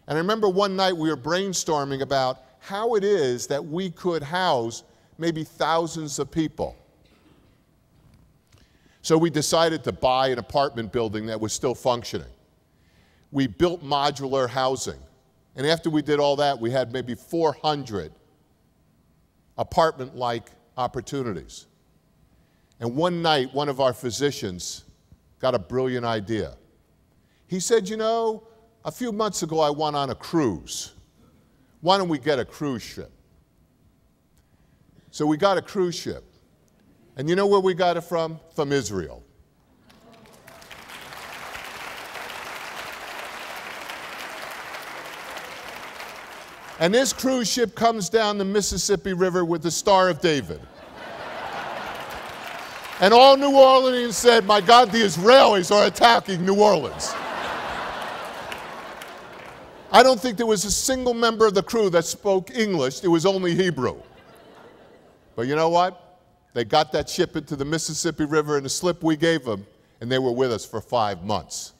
And I remember one night we were brainstorming about how it is that we could house maybe thousands of people. So we decided to buy an apartment building that was still functioning. We built modular housing. And after we did all that, we had maybe 400 apartment like opportunities. And one night, one of our physicians got a brilliant idea. He said, You know, a few months ago I went on a cruise. Why don't we get a cruise ship? So we got a cruise ship. And you know where we got it from? From Israel. And this cruise ship comes down the Mississippi River with the Star of David. and all New Orleans said, My God, the Israelis are attacking New Orleans. I don't think there was a single member of the crew that spoke English, it was only Hebrew. But you know what? They got that ship into the Mississippi River in the slip we gave them, and they were with us for five months.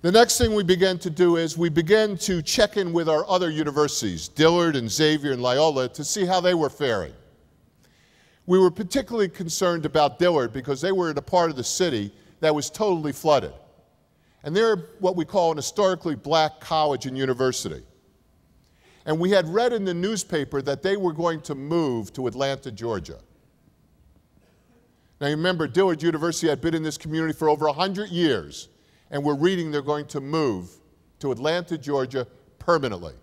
The next thing we began to do is we began to check in with our other universities, Dillard and Xavier and Loyola, to see how they were faring. We were particularly concerned about Dillard because they were in a part of the city that was totally flooded. And they're what we call an historically black college and university. And we had read in the newspaper that they were going to move to Atlanta, Georgia. Now, you remember, Dillard University had been in this community for over 100 years and we're reading they're going to move to Atlanta, Georgia permanently.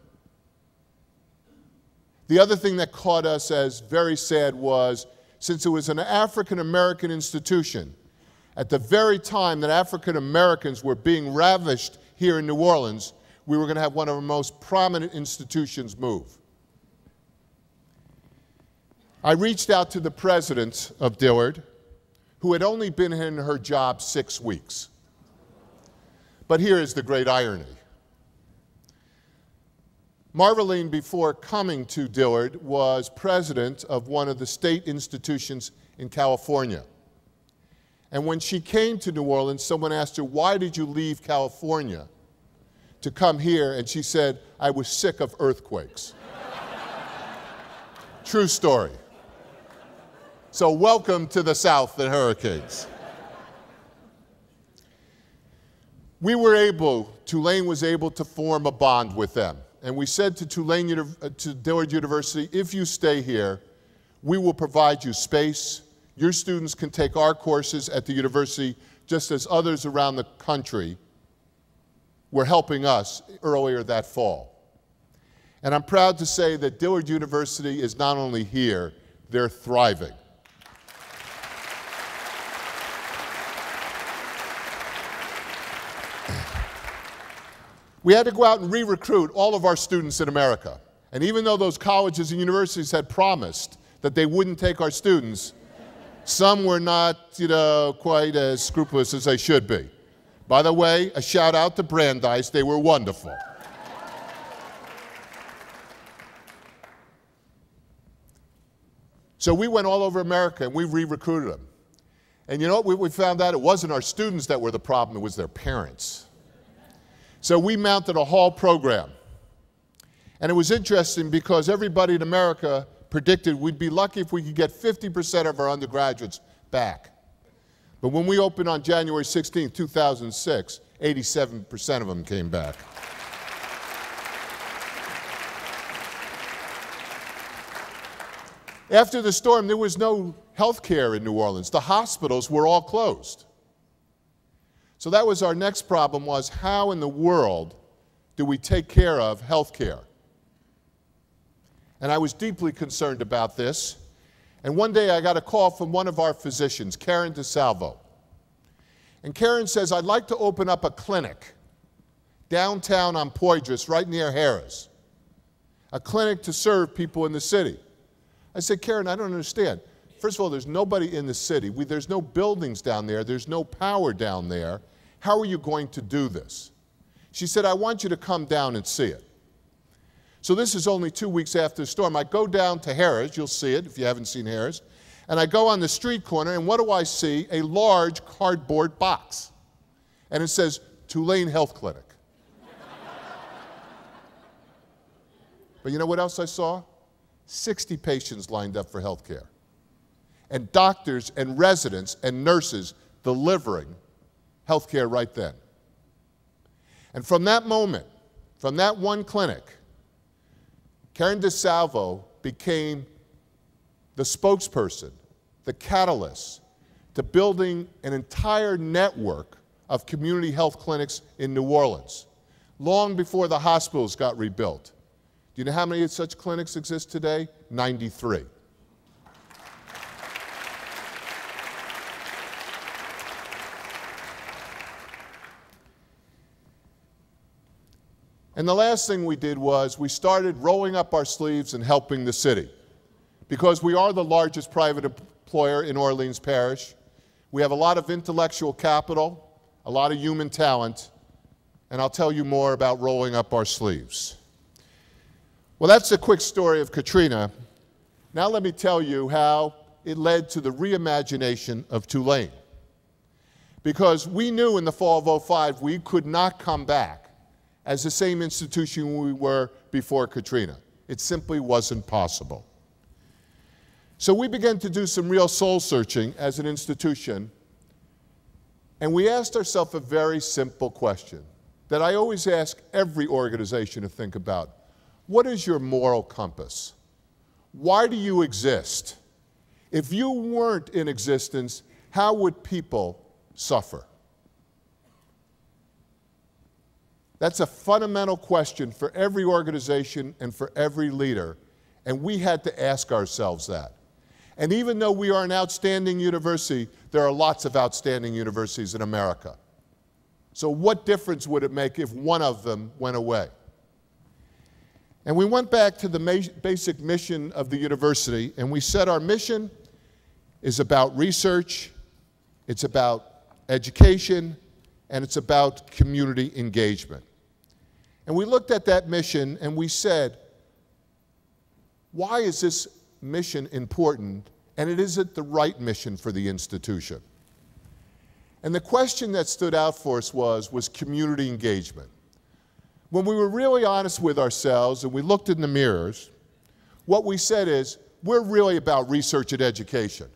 The other thing that caught us as very sad was since it was an African American institution, at the very time that African Americans were being ravished here in New Orleans, we were going to have one of our most prominent institutions move. I reached out to the president of Dillard, who had only been in her job six weeks. But here is the great irony. Marvalene, before coming to Dillard, was president of one of the state institutions in California. And when she came to New Orleans, someone asked her, Why did you leave California to come here? And she said, I was sick of earthquakes. True story. So, welcome to the South and hurricanes. we were able, Tulane was able to form a bond with them. And we said to Tulane, uh, to Dillard University, if you stay here, we will provide you space. Your students can take our courses at the university just as others around the country were helping us earlier that fall. And I'm proud to say that Dillard University is not only here, they're thriving. we had to go out and re recruit all of our students in America. And even though those colleges and universities had promised that they wouldn't take our students, some were not, you know, quite as scrupulous as they should be. By the way, a shout out to Brandeis, they were wonderful. So we went all over America and we re recruited them. And you know what? We, we found out it wasn't our students that were the problem, it was their parents. So we mounted a hall program. And it was interesting because everybody in America predicted we'd be lucky if we could get 50% of our undergraduates back. But when we opened on January 16, 2006, 87% of them came back. After the storm, there was no health care in New Orleans. The hospitals were all closed. So that was our next problem was how in the world do we take care of health care? And I was deeply concerned about this. And one day I got a call from one of our physicians, Karen DeSalvo. And Karen says, I'd like to open up a clinic downtown on Poydras, right near Harrah's, A clinic to serve people in the city. I said, Karen, I don't understand. First of all, there's nobody in the city. We, there's no buildings down there. There's no power down there. How are you going to do this? She said, I want you to come down and see it. So this is only two weeks after the storm. I go down to Harrah's, you'll see it if you haven't seen Harrah's, and I go on the street corner, and what do I see? A large cardboard box. And it says, Tulane Health Clinic. but you know what else I saw? 60 patients lined up for health care. And doctors and residents and nurses delivering health care right then. And from that moment, from that one clinic, Karen DeSalvo became the spokesperson, the catalyst to building an entire network of community health clinics in New Orleans, long before the hospitals got rebuilt. Do you know how many such clinics exist today? 93. And the last thing we did was we started rolling up our sleeves and helping the city. Because we are the largest private employer in Orleans Parish, we have a lot of intellectual capital, a lot of human talent, and I'll tell you more about rolling up our sleeves. Well, that's a quick story of Katrina. Now let me tell you how it led to the reimagination of Tulane. because we knew in the fall of 05 we could not come back as the same institution we were before Katrina. It simply wasn't possible. So we began to do some real soul searching as an institution, and we asked ourselves a very simple question that I always ask every organization to think about. What is your moral compass? Why do you exist? If you weren't in existence, how would people suffer? That's a fundamental question for every organization and for every leader, and we had to ask ourselves that. And even though we are an outstanding university, there are lots of outstanding universities in America. So, what difference would it make if one of them went away? And we went back to the basic mission of the university, and we said our mission is about research, it's about education, and it's about community engagement. And we looked at that mission and we said, why is this mission important? And it isn't the right mission for the institution. And the question that stood out for us was, was community engagement. When we were really honest with ourselves and we looked in the mirrors, what we said is, we're really about research and education.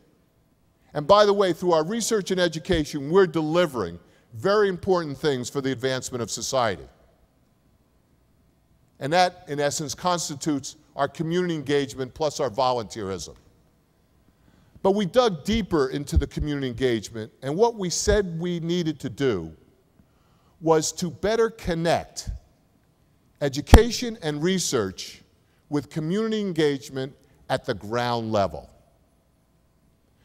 And by the way, through our research and education, we're delivering very important things for the advancement of society. And that, in essence, constitutes our community engagement plus our volunteerism. But we dug deeper into the community engagement, and what we said we needed to do was to better connect education and research with community engagement at the ground level.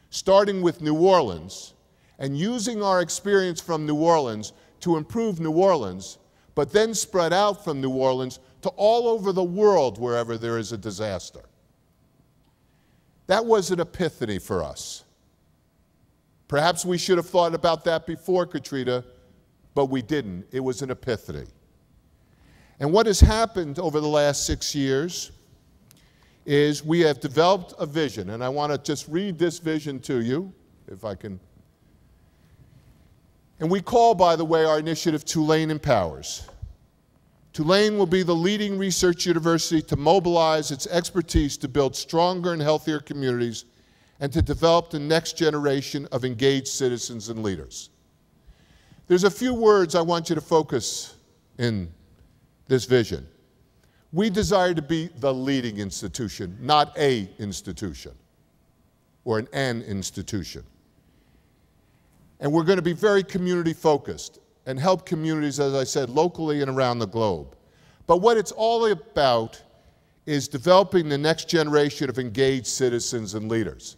Starting with New Orleans and using our experience from New Orleans to improve New Orleans, but then spread out from New Orleans to all over the world wherever there is a disaster. That was an epiphany for us. Perhaps we should have thought about that before Katrina, but we didn't. It was an epiphany. And what has happened over the last six years is we have developed a vision, and I want to just read this vision to you, if I can. And we call, by the way, our initiative Tulane Empowers. Tulane will be the leading research university to mobilize its expertise to build stronger and healthier communities and to develop the next generation of engaged citizens and leaders. There's a few words I want you to focus in this vision. We desire to be the leading institution, not a institution or an an institution. And we're going to be very community focused and help communities, as I said, locally and around the globe. But what it's all about is developing the next generation of engaged citizens and leaders.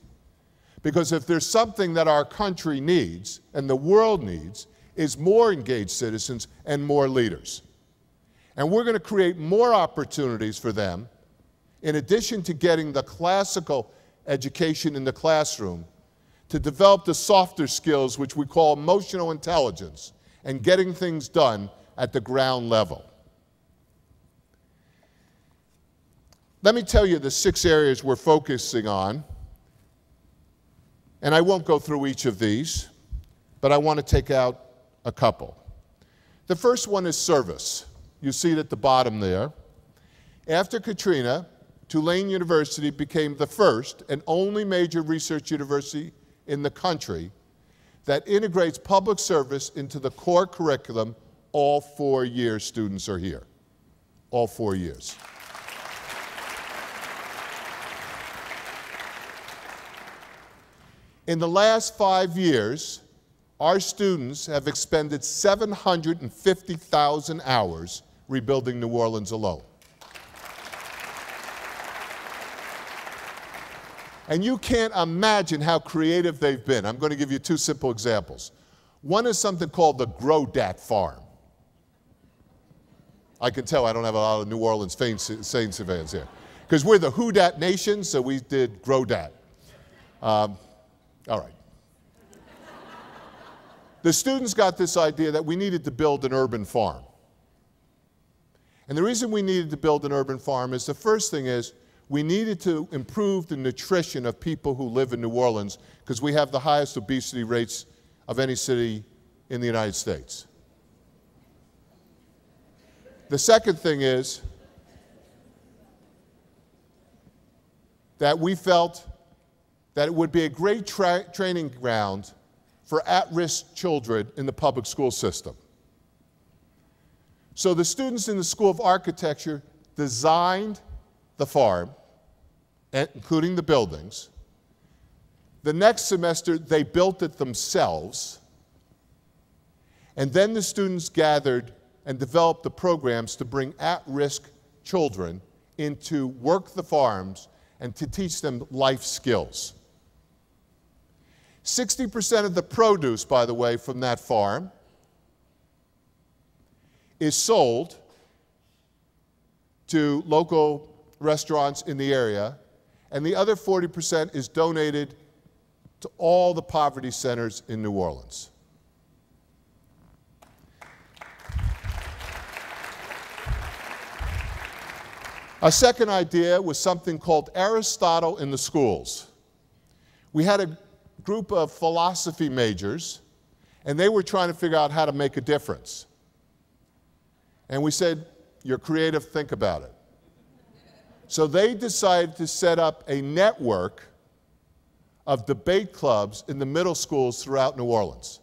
Because if there's something that our country needs and the world needs, is more engaged citizens and more leaders. And we're going to create more opportunities for them, in addition to getting the classical education in the classroom, to develop the softer skills, which we call emotional intelligence, and getting things done at the ground level. Let me tell you the six areas we're focusing on. And I won't go through each of these, but I want to take out a couple. The first one is service. You see it at the bottom there. After Katrina, Tulane University became the first and only major research university in the country that integrates public service into the core curriculum all four years students are here. All four years. In the last five years, our students have expended 750,000 hours rebuilding New Orleans alone. And you can't imagine how creative they've been. I'm going to give you two simple examples. One is something called the Grow Dat Farm. I can tell I don't have a lot of New Orleans Saints fans here. Because we're the Who Dat nation, so we did Grow Dat. Um, all right. the students got this idea that we needed to build an urban farm. And the reason we needed to build an urban farm is the first thing is we needed to improve the nutrition of people who live in New Orleans because we have the highest obesity rates of any city in the United States. The second thing is that we felt that it would be a great tra training ground for at risk children in the public school system. So the students in the School of Architecture designed the farm, including the buildings. The next semester, they built it themselves. And then the students gathered and developed the programs to bring at risk children into work the farms and to teach them life skills. 60% of the produce, by the way, from that farm is sold to local restaurants in the area, and the other 40% is donated to all the poverty centers in New Orleans. A second idea was something called Aristotle in the schools. We had a group of philosophy majors, and they were trying to figure out how to make a difference. And we said, You're creative, think about it. So they decided to set up a network of debate clubs in the middle schools throughout New Orleans.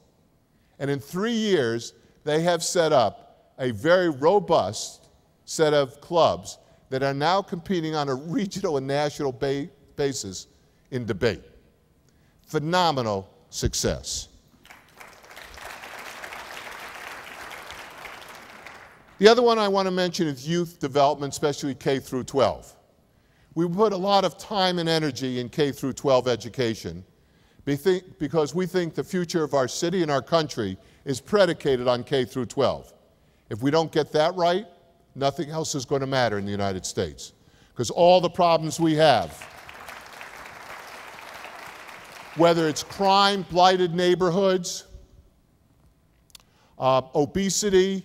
And in three years, they have set up a very robust set of clubs that are now competing on a regional and national ba basis in debate. Phenomenal success. The other one I want to mention is youth development, especially K through 12. We put a lot of time and energy in K through 12 education because we think the future of our city and our country is predicated on K through 12. If we don't get that right, nothing else is going to matter in the United States. Because all the problems we have, whether it's crime, blighted neighborhoods, uh, obesity,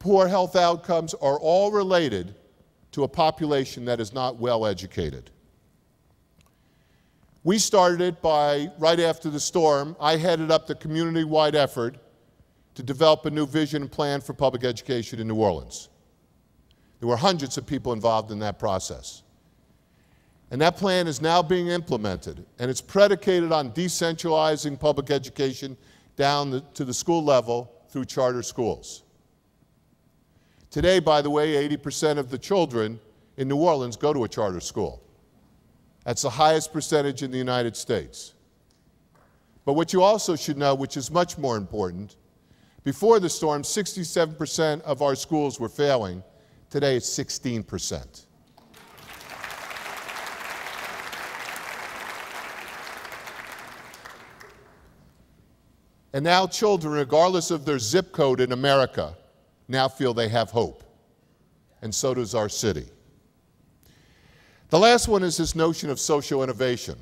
poor health outcomes, are all related to a population that is not well educated. We started it by, right after the storm, I headed up the community wide effort to develop a new vision and plan for public education in New Orleans. There were hundreds of people involved in that process. And that plan is now being implemented, and it's predicated on decentralizing public education down the, to the school level through charter schools. Today, by the way, 80% of the children in New Orleans go to a charter school. That's the highest percentage in the United States. But what you also should know, which is much more important, before the storm, 67% of our schools were failing, Today it's 16%. And now children, regardless of their zip code in America, now feel they have hope. And so does our city. The last one is this notion of social innovation.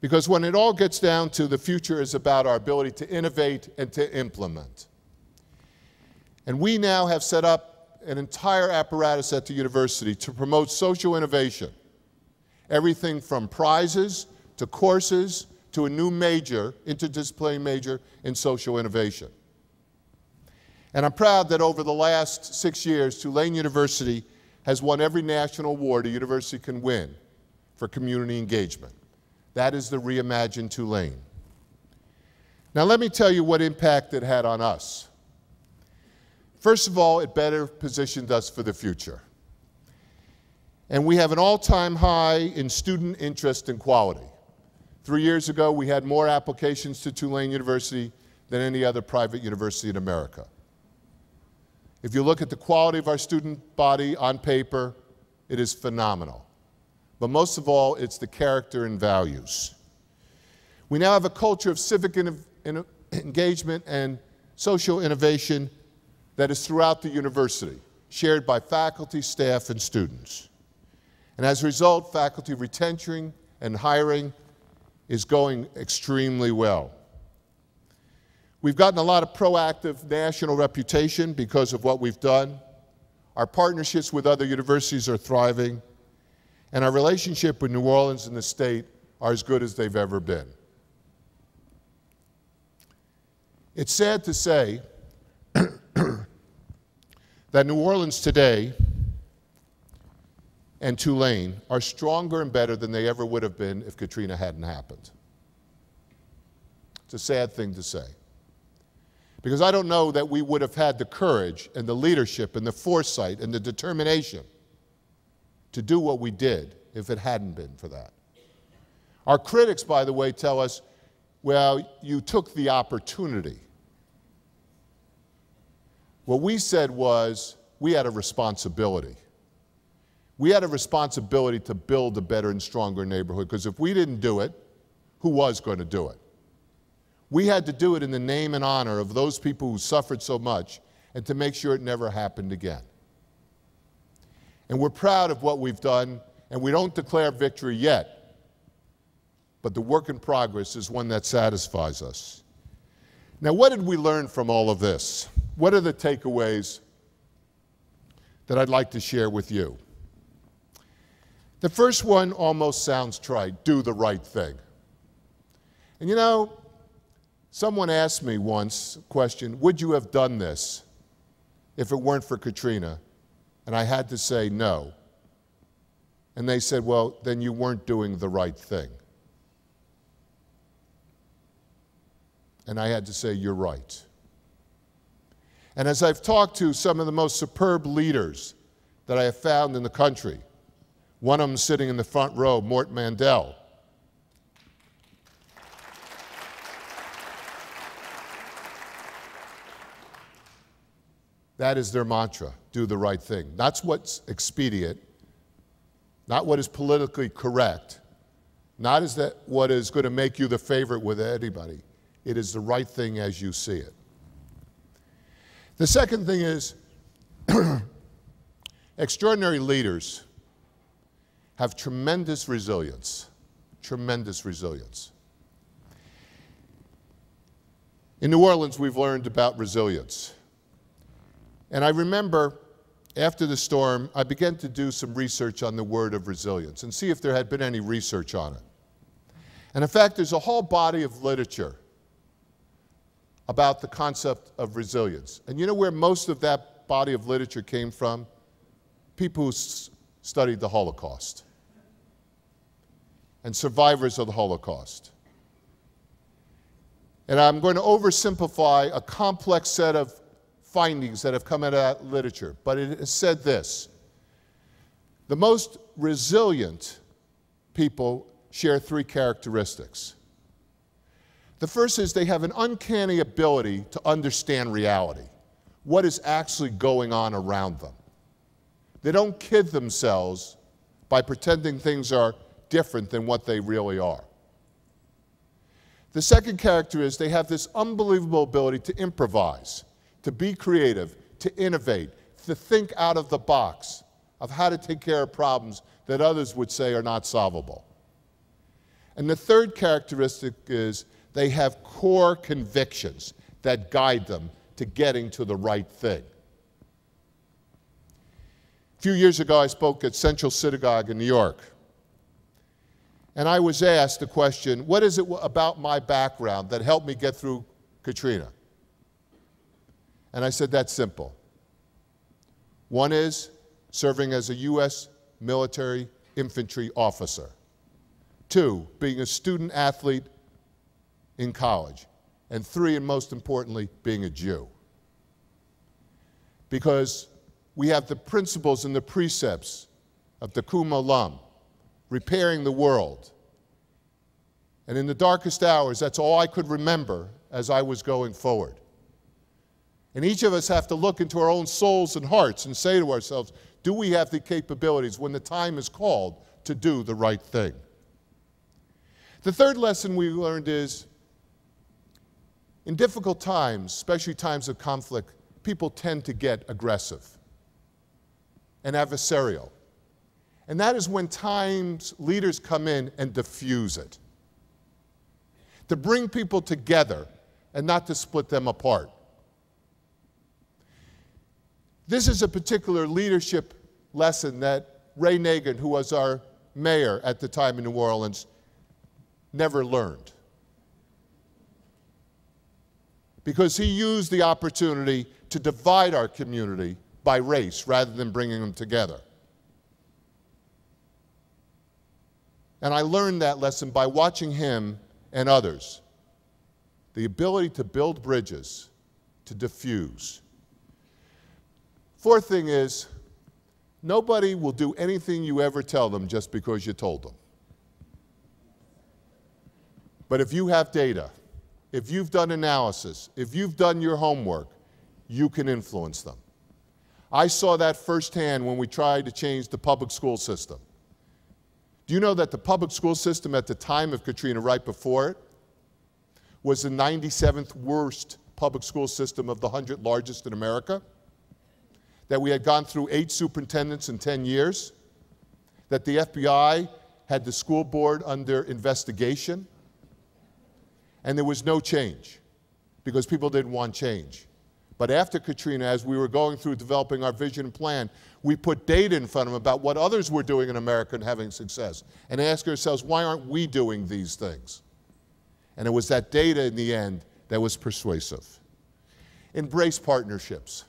Because when it all gets down to the future is about our ability to innovate and to implement. And we now have set up an entire apparatus at the university to promote social innovation. Everything from prizes to courses to a new major, interdisciplinary major in social innovation. And I'm proud that over the last six years, Tulane University has won every national award a university can win for community engagement. That is the reimagined Tulane. Now, let me tell you what impact it had on us. First of all, it better positioned us for the future. And we have an all time high in student interest and quality. Three years ago, we had more applications to Tulane University than any other private university in America. If you look at the quality of our student body on paper, it is phenomenal. But most of all, it's the character and values. We now have a culture of civic engagement and social innovation that is throughout the university, shared by faculty, staff, and students. And as a result, faculty retention and hiring is going extremely well. We've gotten a lot of proactive national reputation because of what we've done. Our partnerships with other universities are thriving, and our relationship with New Orleans and the state are as good as they've ever been. It's sad to say that New Orleans today and Tulane are stronger and better than they ever would have been if Katrina hadn't happened. It's a sad thing to say. Because I don't know that we would have had the courage and the leadership and the foresight and the determination to do what we did if it hadn't been for that. Our critics, by the way, tell us, well, you took the opportunity. What we said was we had a responsibility. We had a responsibility to build a better and stronger neighborhood because if we didn't do it, who was going to do it? We had to do it in the name and honor of those people who suffered so much and to make sure it never happened again. And we're proud of what we've done, and we don't declare victory yet. But the work in progress is one that satisfies us. Now, what did we learn from all of this? What are the takeaways that I'd like to share with you? The first one almost sounds trite do the right thing. And you know, someone asked me once question Would you have done this if it weren't for Katrina? And I had to say no. And they said, Well, then you weren't doing the right thing. And I had to say, You're right. And as I've talked to some of the most superb leaders that I have found in the country, one of them sitting in the front row, Mort Mandel. That is their mantra do the right thing. That's what's expedient, not what is politically correct, not is that what is going to make you the favorite with anybody. It is the right thing as you see it. The second thing is extraordinary leaders have tremendous resilience, tremendous resilience. In New Orleans, we've learned about resilience. And I remember after the storm, I began to do some research on the word of resilience and see if there had been any research on it. And in fact, there's a whole body of literature about the concept of resilience. And you know where most of that body of literature came from? People who studied the Holocaust and survivors of the Holocaust. And I'm going to oversimplify a complex set of findings that have come out of that literature, but it has said this the most resilient people share three characteristics. The first is they have an uncanny ability to understand reality, what is actually going on around them. They don't kid themselves by pretending things are different than what they really are. The second character is they have this unbelievable ability to improvise, to be creative, to innovate, to think out of the box of how to take care of problems that others would say are not solvable. And the third characteristic is they have core convictions that guide them to getting to the right thing. A few years ago, I spoke at Central Synagogue in New York. And I was asked the question what is it about my background that helped me get through Katrina? And I said, that's simple. One is serving as a U.S. military infantry officer. Two, being a student athlete in college. And three, and most importantly, being a Jew. Because we have the principles and the precepts of Tikkun Olam, repairing the world. And in the darkest hours, that's all I could remember as I was going forward. And each of us have to look into our own souls and hearts and say to ourselves, do we have the capabilities when the time is called to do the right thing? The third lesson we learned is in difficult times, especially times of conflict, people tend to get aggressive and adversarial. And that is when times leaders come in and diffuse it. To bring people together and not to split them apart. This is a particular leadership lesson that Ray Nagin, who was our mayor at the time in New Orleans, never learned. because he used the opportunity to divide our community by race rather than bringing them together. And I learned that lesson by watching him and others. The ability to build bridges, to diffuse. Fourth thing is, nobody will do anything you ever tell them just because you told them. But if you have data, if you've done analysis, if you've done your homework, you can influence them. I saw that firsthand when we tried to change the public school system. Do you know that the public school system at the time of Katrina, right before it, was the 97th worst public school system of the 100 largest in America? That we had gone through eight superintendents in 10 years? That the FBI had the school board under investigation? And there was no change because people didn't want change. But after Katrina, as we were going through developing our vision and plan, we put data in front of them about what others were doing in America and having success, and ask ourselves, why aren't we doing these things? And it was that data in the end that was persuasive. Embrace partnerships.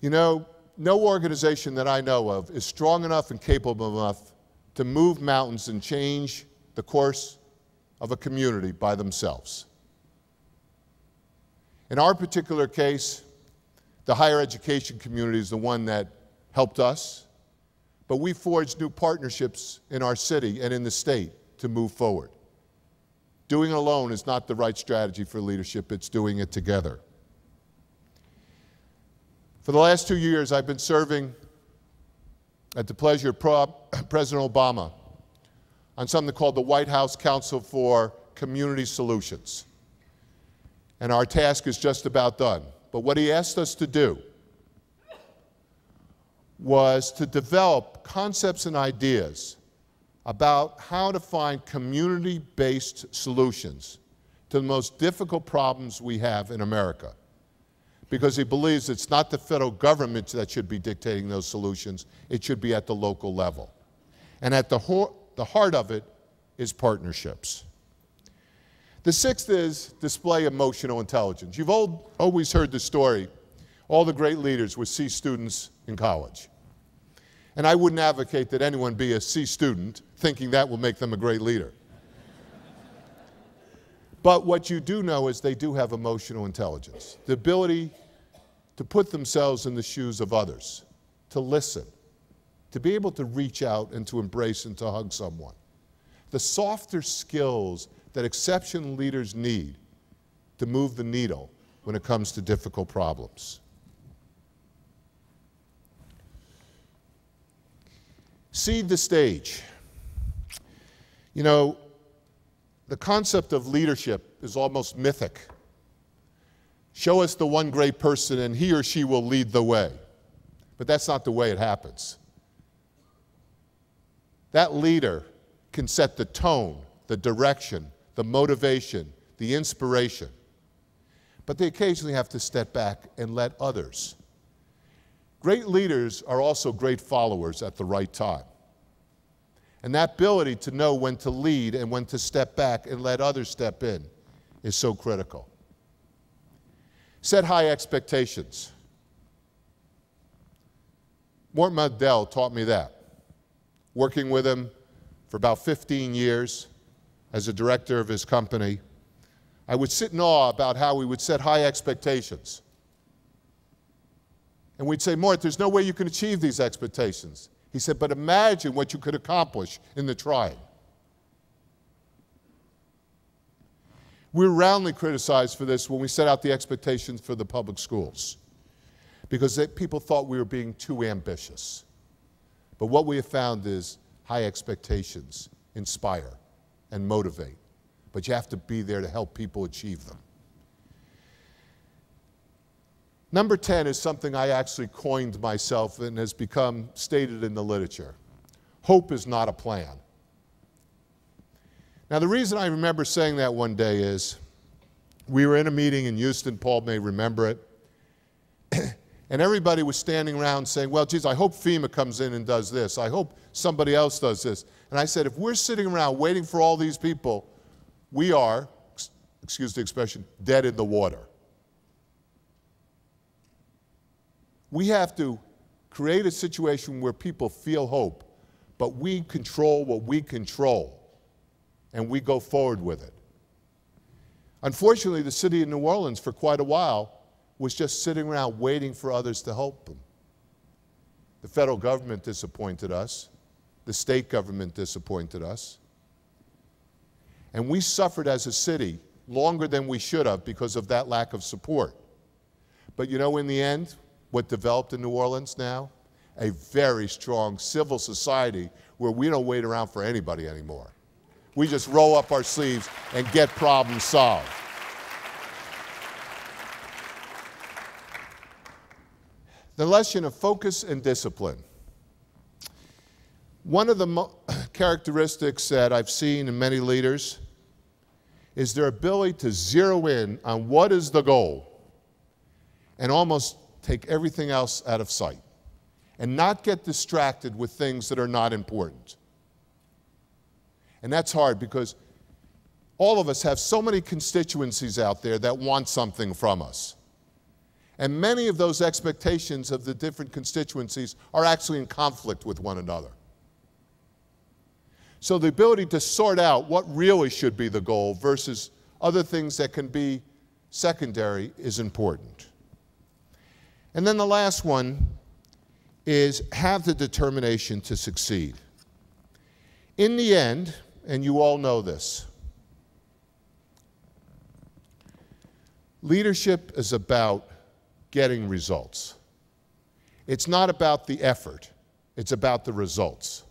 You know, no organization that I know of is strong enough and capable enough to move mountains and change the course of a community by themselves. In our particular case, the higher education community is the one that helped us, but we forged new partnerships in our city and in the state to move forward. Doing alone is not the right strategy for leadership, it's doing it together. For the last two years, I've been serving at the pleasure of President Obama on something called the White House Council for Community Solutions and our task is just about done. But what he asked us to do was to develop concepts and ideas about how to find community based solutions to the most difficult problems we have in America. Because he believes it's not the federal government that should be dictating those solutions, it should be at the local level. And at the, the heart of it is partnerships. The sixth is display emotional intelligence. You've old, always heard the story. All the great leaders were C students in college. And I wouldn't advocate that anyone be a C student thinking that will make them a great leader. But what you do know is they do have emotional intelligence the ability to put themselves in the shoes of others, to listen, to be able to reach out and to embrace and to hug someone. The softer skills that exceptional leaders need to move the needle when it comes to difficult problems. Cede the stage. You know, the concept of leadership is almost mythic. Show us the one great person, and he or she will lead the way. But that's not the way it happens. That leader can set the tone, the direction, the motivation, the inspiration. But they occasionally have to step back and let others. Great leaders are also great followers at the right time. And that ability to know when to lead and when to step back and let others step in is so critical. Set high expectations. Mort Mandel taught me that. Working with him for about 15 years, as a director of his company, I would sit in awe about how we would set high expectations. And we'd say, Mort, there's no way you can achieve these expectations. He said, but imagine what you could accomplish in the trying. We were roundly criticized for this when we set out the expectations for the public schools because they, people thought we were being too ambitious. But what we have found is high expectations inspire and motivate, but you have to be there to help people achieve them. Number 10 is something I actually coined myself and has become stated in the literature. Hope is not a plan. Now, the reason I remember saying that one day is we were in a meeting in Houston, Paul may remember it, and everybody was standing around saying, Well, geez, I hope FEMA comes in and does this. I hope somebody else does this. And I said, if we're sitting around waiting for all these people, we are, excuse the expression, dead in the water. We have to create a situation where people feel hope, but we control what we control and we go forward with it. Unfortunately, the city of New Orleans, for quite a while, was just sitting around waiting for others to help them. The federal government disappointed us, the state government disappointed us, and we suffered as a city longer than we should have because of that lack of support. But you know, in the end, what developed in New Orleans now? A very strong civil society where we don't wait around for anybody anymore. We just roll up our sleeves and get problems solved. The lesson of focus and discipline. One of the characteristics that I've seen in many leaders is their ability to zero in on what is the goal and almost take everything else out of sight and not get distracted with things that are not important. And that's hard because all of us have so many constituencies out there that want something from us. And many of those expectations of the different constituencies are actually in conflict with one another. So the ability to sort out what really should be the goal versus other things that can be secondary is important. And then the last one is have the determination to succeed. In the end, and you all know this, leadership is about getting results. It's not about the effort, it's about the results.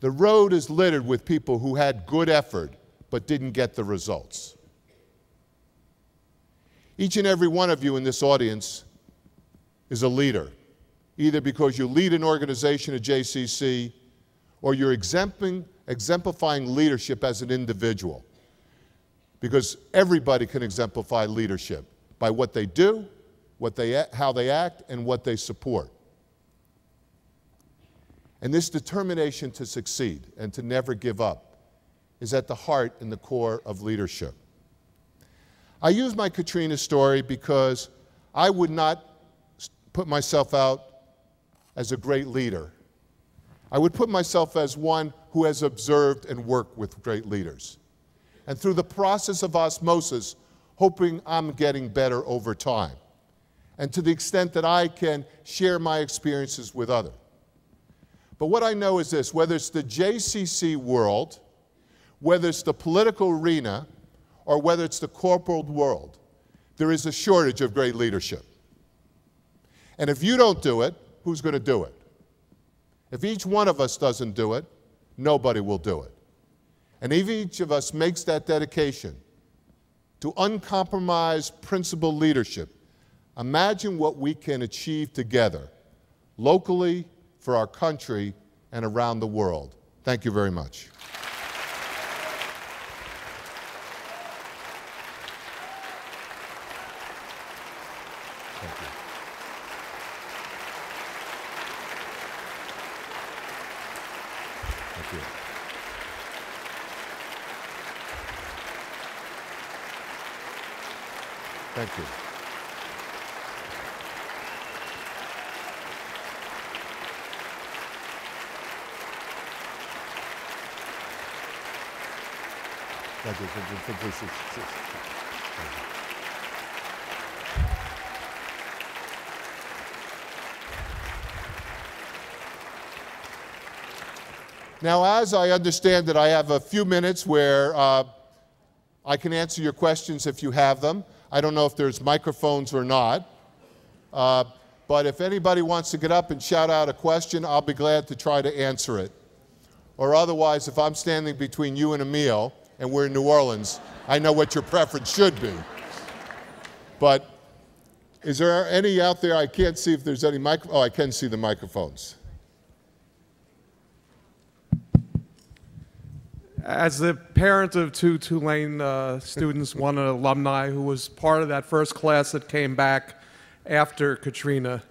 The road is littered with people who had good effort but didn't get the results. Each and every one of you in this audience is a leader, either because you lead an organization at JCC or you're exemplifying leadership as an individual. Because everybody can exemplify leadership by what they do, what they, how they act, and what they support. And this determination to succeed and to never give up is at the heart and the core of leadership. I use my Katrina story because I would not put myself out as a great leader. I would put myself as one who has observed and worked with great leaders. And through the process of osmosis, hoping I'm getting better over time. And to the extent that I can share my experiences with others. But what I know is this whether it's the JCC world, whether it's the political arena, or whether it's the corporate world, there is a shortage of great leadership. And if you don't do it, who's going to do it? If each one of us doesn't do it, nobody will do it. And if each of us makes that dedication to uncompromised principled leadership, imagine what we can achieve together, locally, for our country, and around the world. Thank you very much. Thank you. Thank you. Thank you. Thank you. Thank you. Thank you. Now, as I understand it, I have a few minutes where uh, I can answer your questions if you have them. I don't know if there's microphones or not. Uh, but if anybody wants to get up and shout out a question, I'll be glad to try to answer it. Or otherwise, if I'm standing between you and a meal and we're in New Orleans, I know what your preference should be. But is there any out there? I can't see if there's any mic. Oh, I can see the microphones. As the parent of two Tulane uh, students, one an alumni who was part of that first class that came back after Katrina,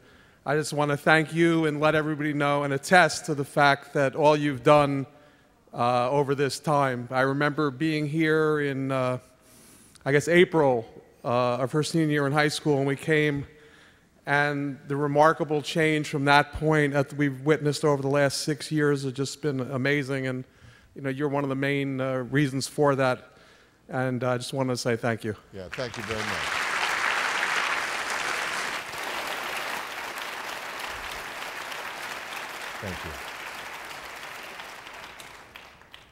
I just want to thank you and let everybody know and attest to the fact that all you've done uh, over this time. I remember being here in uh, I guess, April uh, of her senior year in high school, and we came. And the remarkable change from that point that we've witnessed over the last six years has just been amazing. And you know, you're one of the main uh, reasons for that. And I just wanted to say thank you. Yeah, thank you very much. Thank you.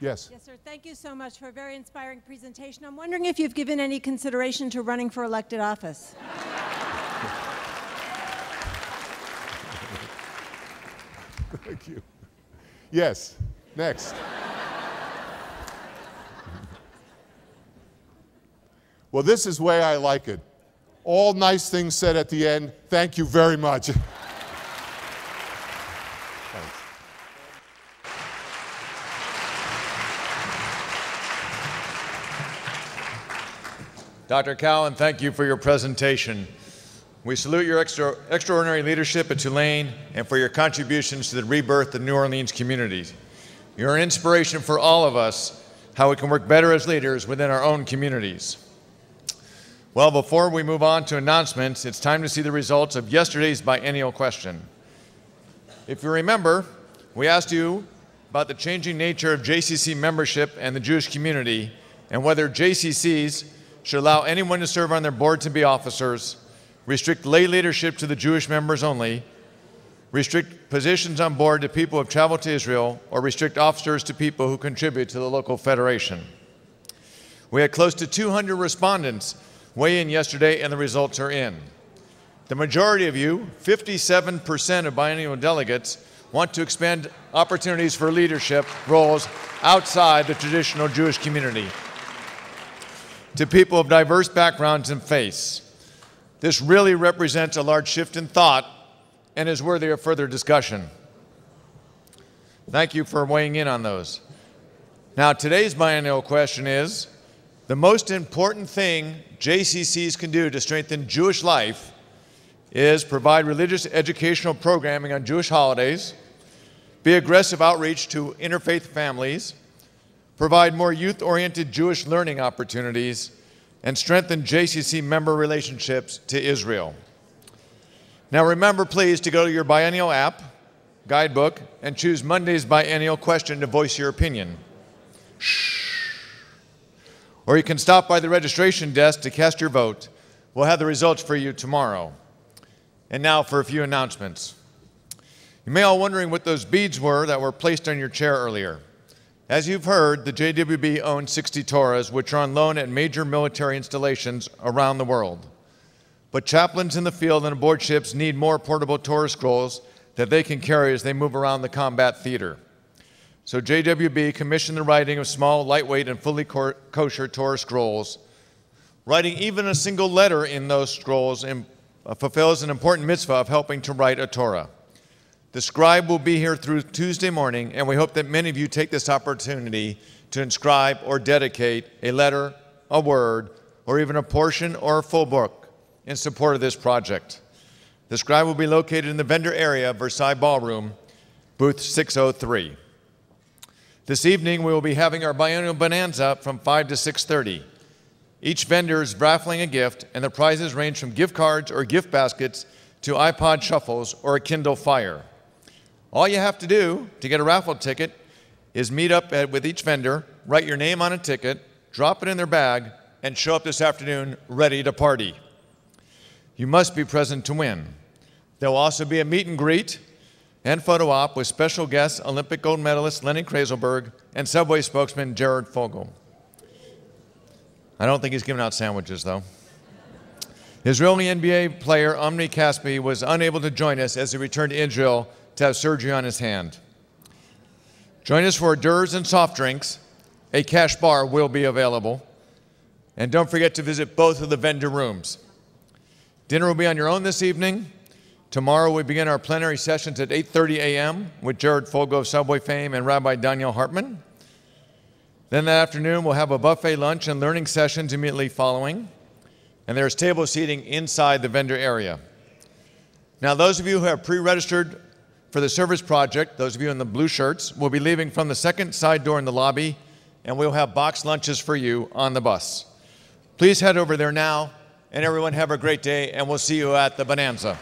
Yes. Yes, sir. Thank you so much for a very inspiring presentation. I'm wondering if you've given any consideration to running for elected office. Thank you. Yes. Next. well, this is the way I like it. All nice things said at the end. Thank you very much. Dr. Cowan, thank you for your presentation. We salute your extra, extraordinary leadership at Tulane and for your contributions to the rebirth of New Orleans communities. You're an inspiration for all of us how we can work better as leaders within our own communities. Well, before we move on to announcements, it's time to see the results of yesterday's biennial question. If you remember, we asked you about the changing nature of JCC membership and the Jewish community and whether JCCs should allow anyone to serve on their board to be officers, restrict lay leadership to the Jewish members only, restrict positions on board to people who have traveled to Israel, or restrict officers to people who contribute to the local federation. We had close to 200 respondents weigh in yesterday, and the results are in. The majority of you, 57% of biennial delegates, want to expand opportunities for leadership roles outside the traditional Jewish community to people of diverse backgrounds and faiths. This really represents a large shift in thought and is worthy of further discussion. Thank you for weighing in on those. Now, today's biennial question is the most important thing JCCs can do to strengthen Jewish life is provide religious educational programming on Jewish holidays, be aggressive outreach to interfaith families, provide more youth oriented Jewish learning opportunities, and strengthen JCC member relationships to Israel. Now, remember, please, to go to your biennial app, guidebook, and choose Monday's biennial question to voice your opinion. Shh. Or you can stop by the registration desk to cast your vote. We'll have the results for you tomorrow. And now for a few announcements. You may all wondering what those beads were that were placed on your chair earlier. As you've heard, the JWB owns 60 Torahs, which are on loan at major military installations around the world. But chaplains in the field and aboard ships need more portable Torah scrolls that they can carry as they move around the combat theater. So JWB commissioned the writing of small, lightweight, and fully kosher Torah scrolls. Writing even a single letter in those scrolls fulfills an important mitzvah of helping to write a Torah. The scribe will be here through Tuesday morning, and we hope that many of you take this opportunity to inscribe or dedicate a letter, a word, or even a portion or a full book in support of this project. The scribe will be located in the vendor area, of Versailles Ballroom, booth 603. This evening, we will be having our biennial bonanza from 5 to 6.30. Each vendor is raffling a gift, and the prizes range from gift cards or gift baskets to iPod shuffles or a Kindle Fire. All you have to do to get a raffle ticket is meet up at, with each vendor, write your name on a ticket, drop it in their bag, and show up this afternoon ready to party. You must be present to win. There will also be a meet and greet and photo op with special guests Olympic gold medalist Lenny Krayzelburg and Subway spokesman Jared Fogle. I don't think he's giving out sandwiches, though. Israeli NBA player Omri Casspi was unable to join us as he returned to Israel to have surgery on his hand. Join us for hors and soft drinks. A cash bar will be available. And don't forget to visit both of the vendor rooms. Dinner will be on your own this evening. Tomorrow we begin our plenary sessions at 8:30 a.m. with Jared Fogle of Subway fame and Rabbi Donniel Hartman. Then that afternoon we'll have a buffet lunch and learning sessions immediately following. And there's table seating inside the vendor area. Now those of you who have pre-registered for the service project, those of you in the blue shirts, will be leaving from the second side door in the lobby, and we'll have box lunches for you on the bus. Please head over there now, and everyone have a great day, and we'll see you at the Bonanza.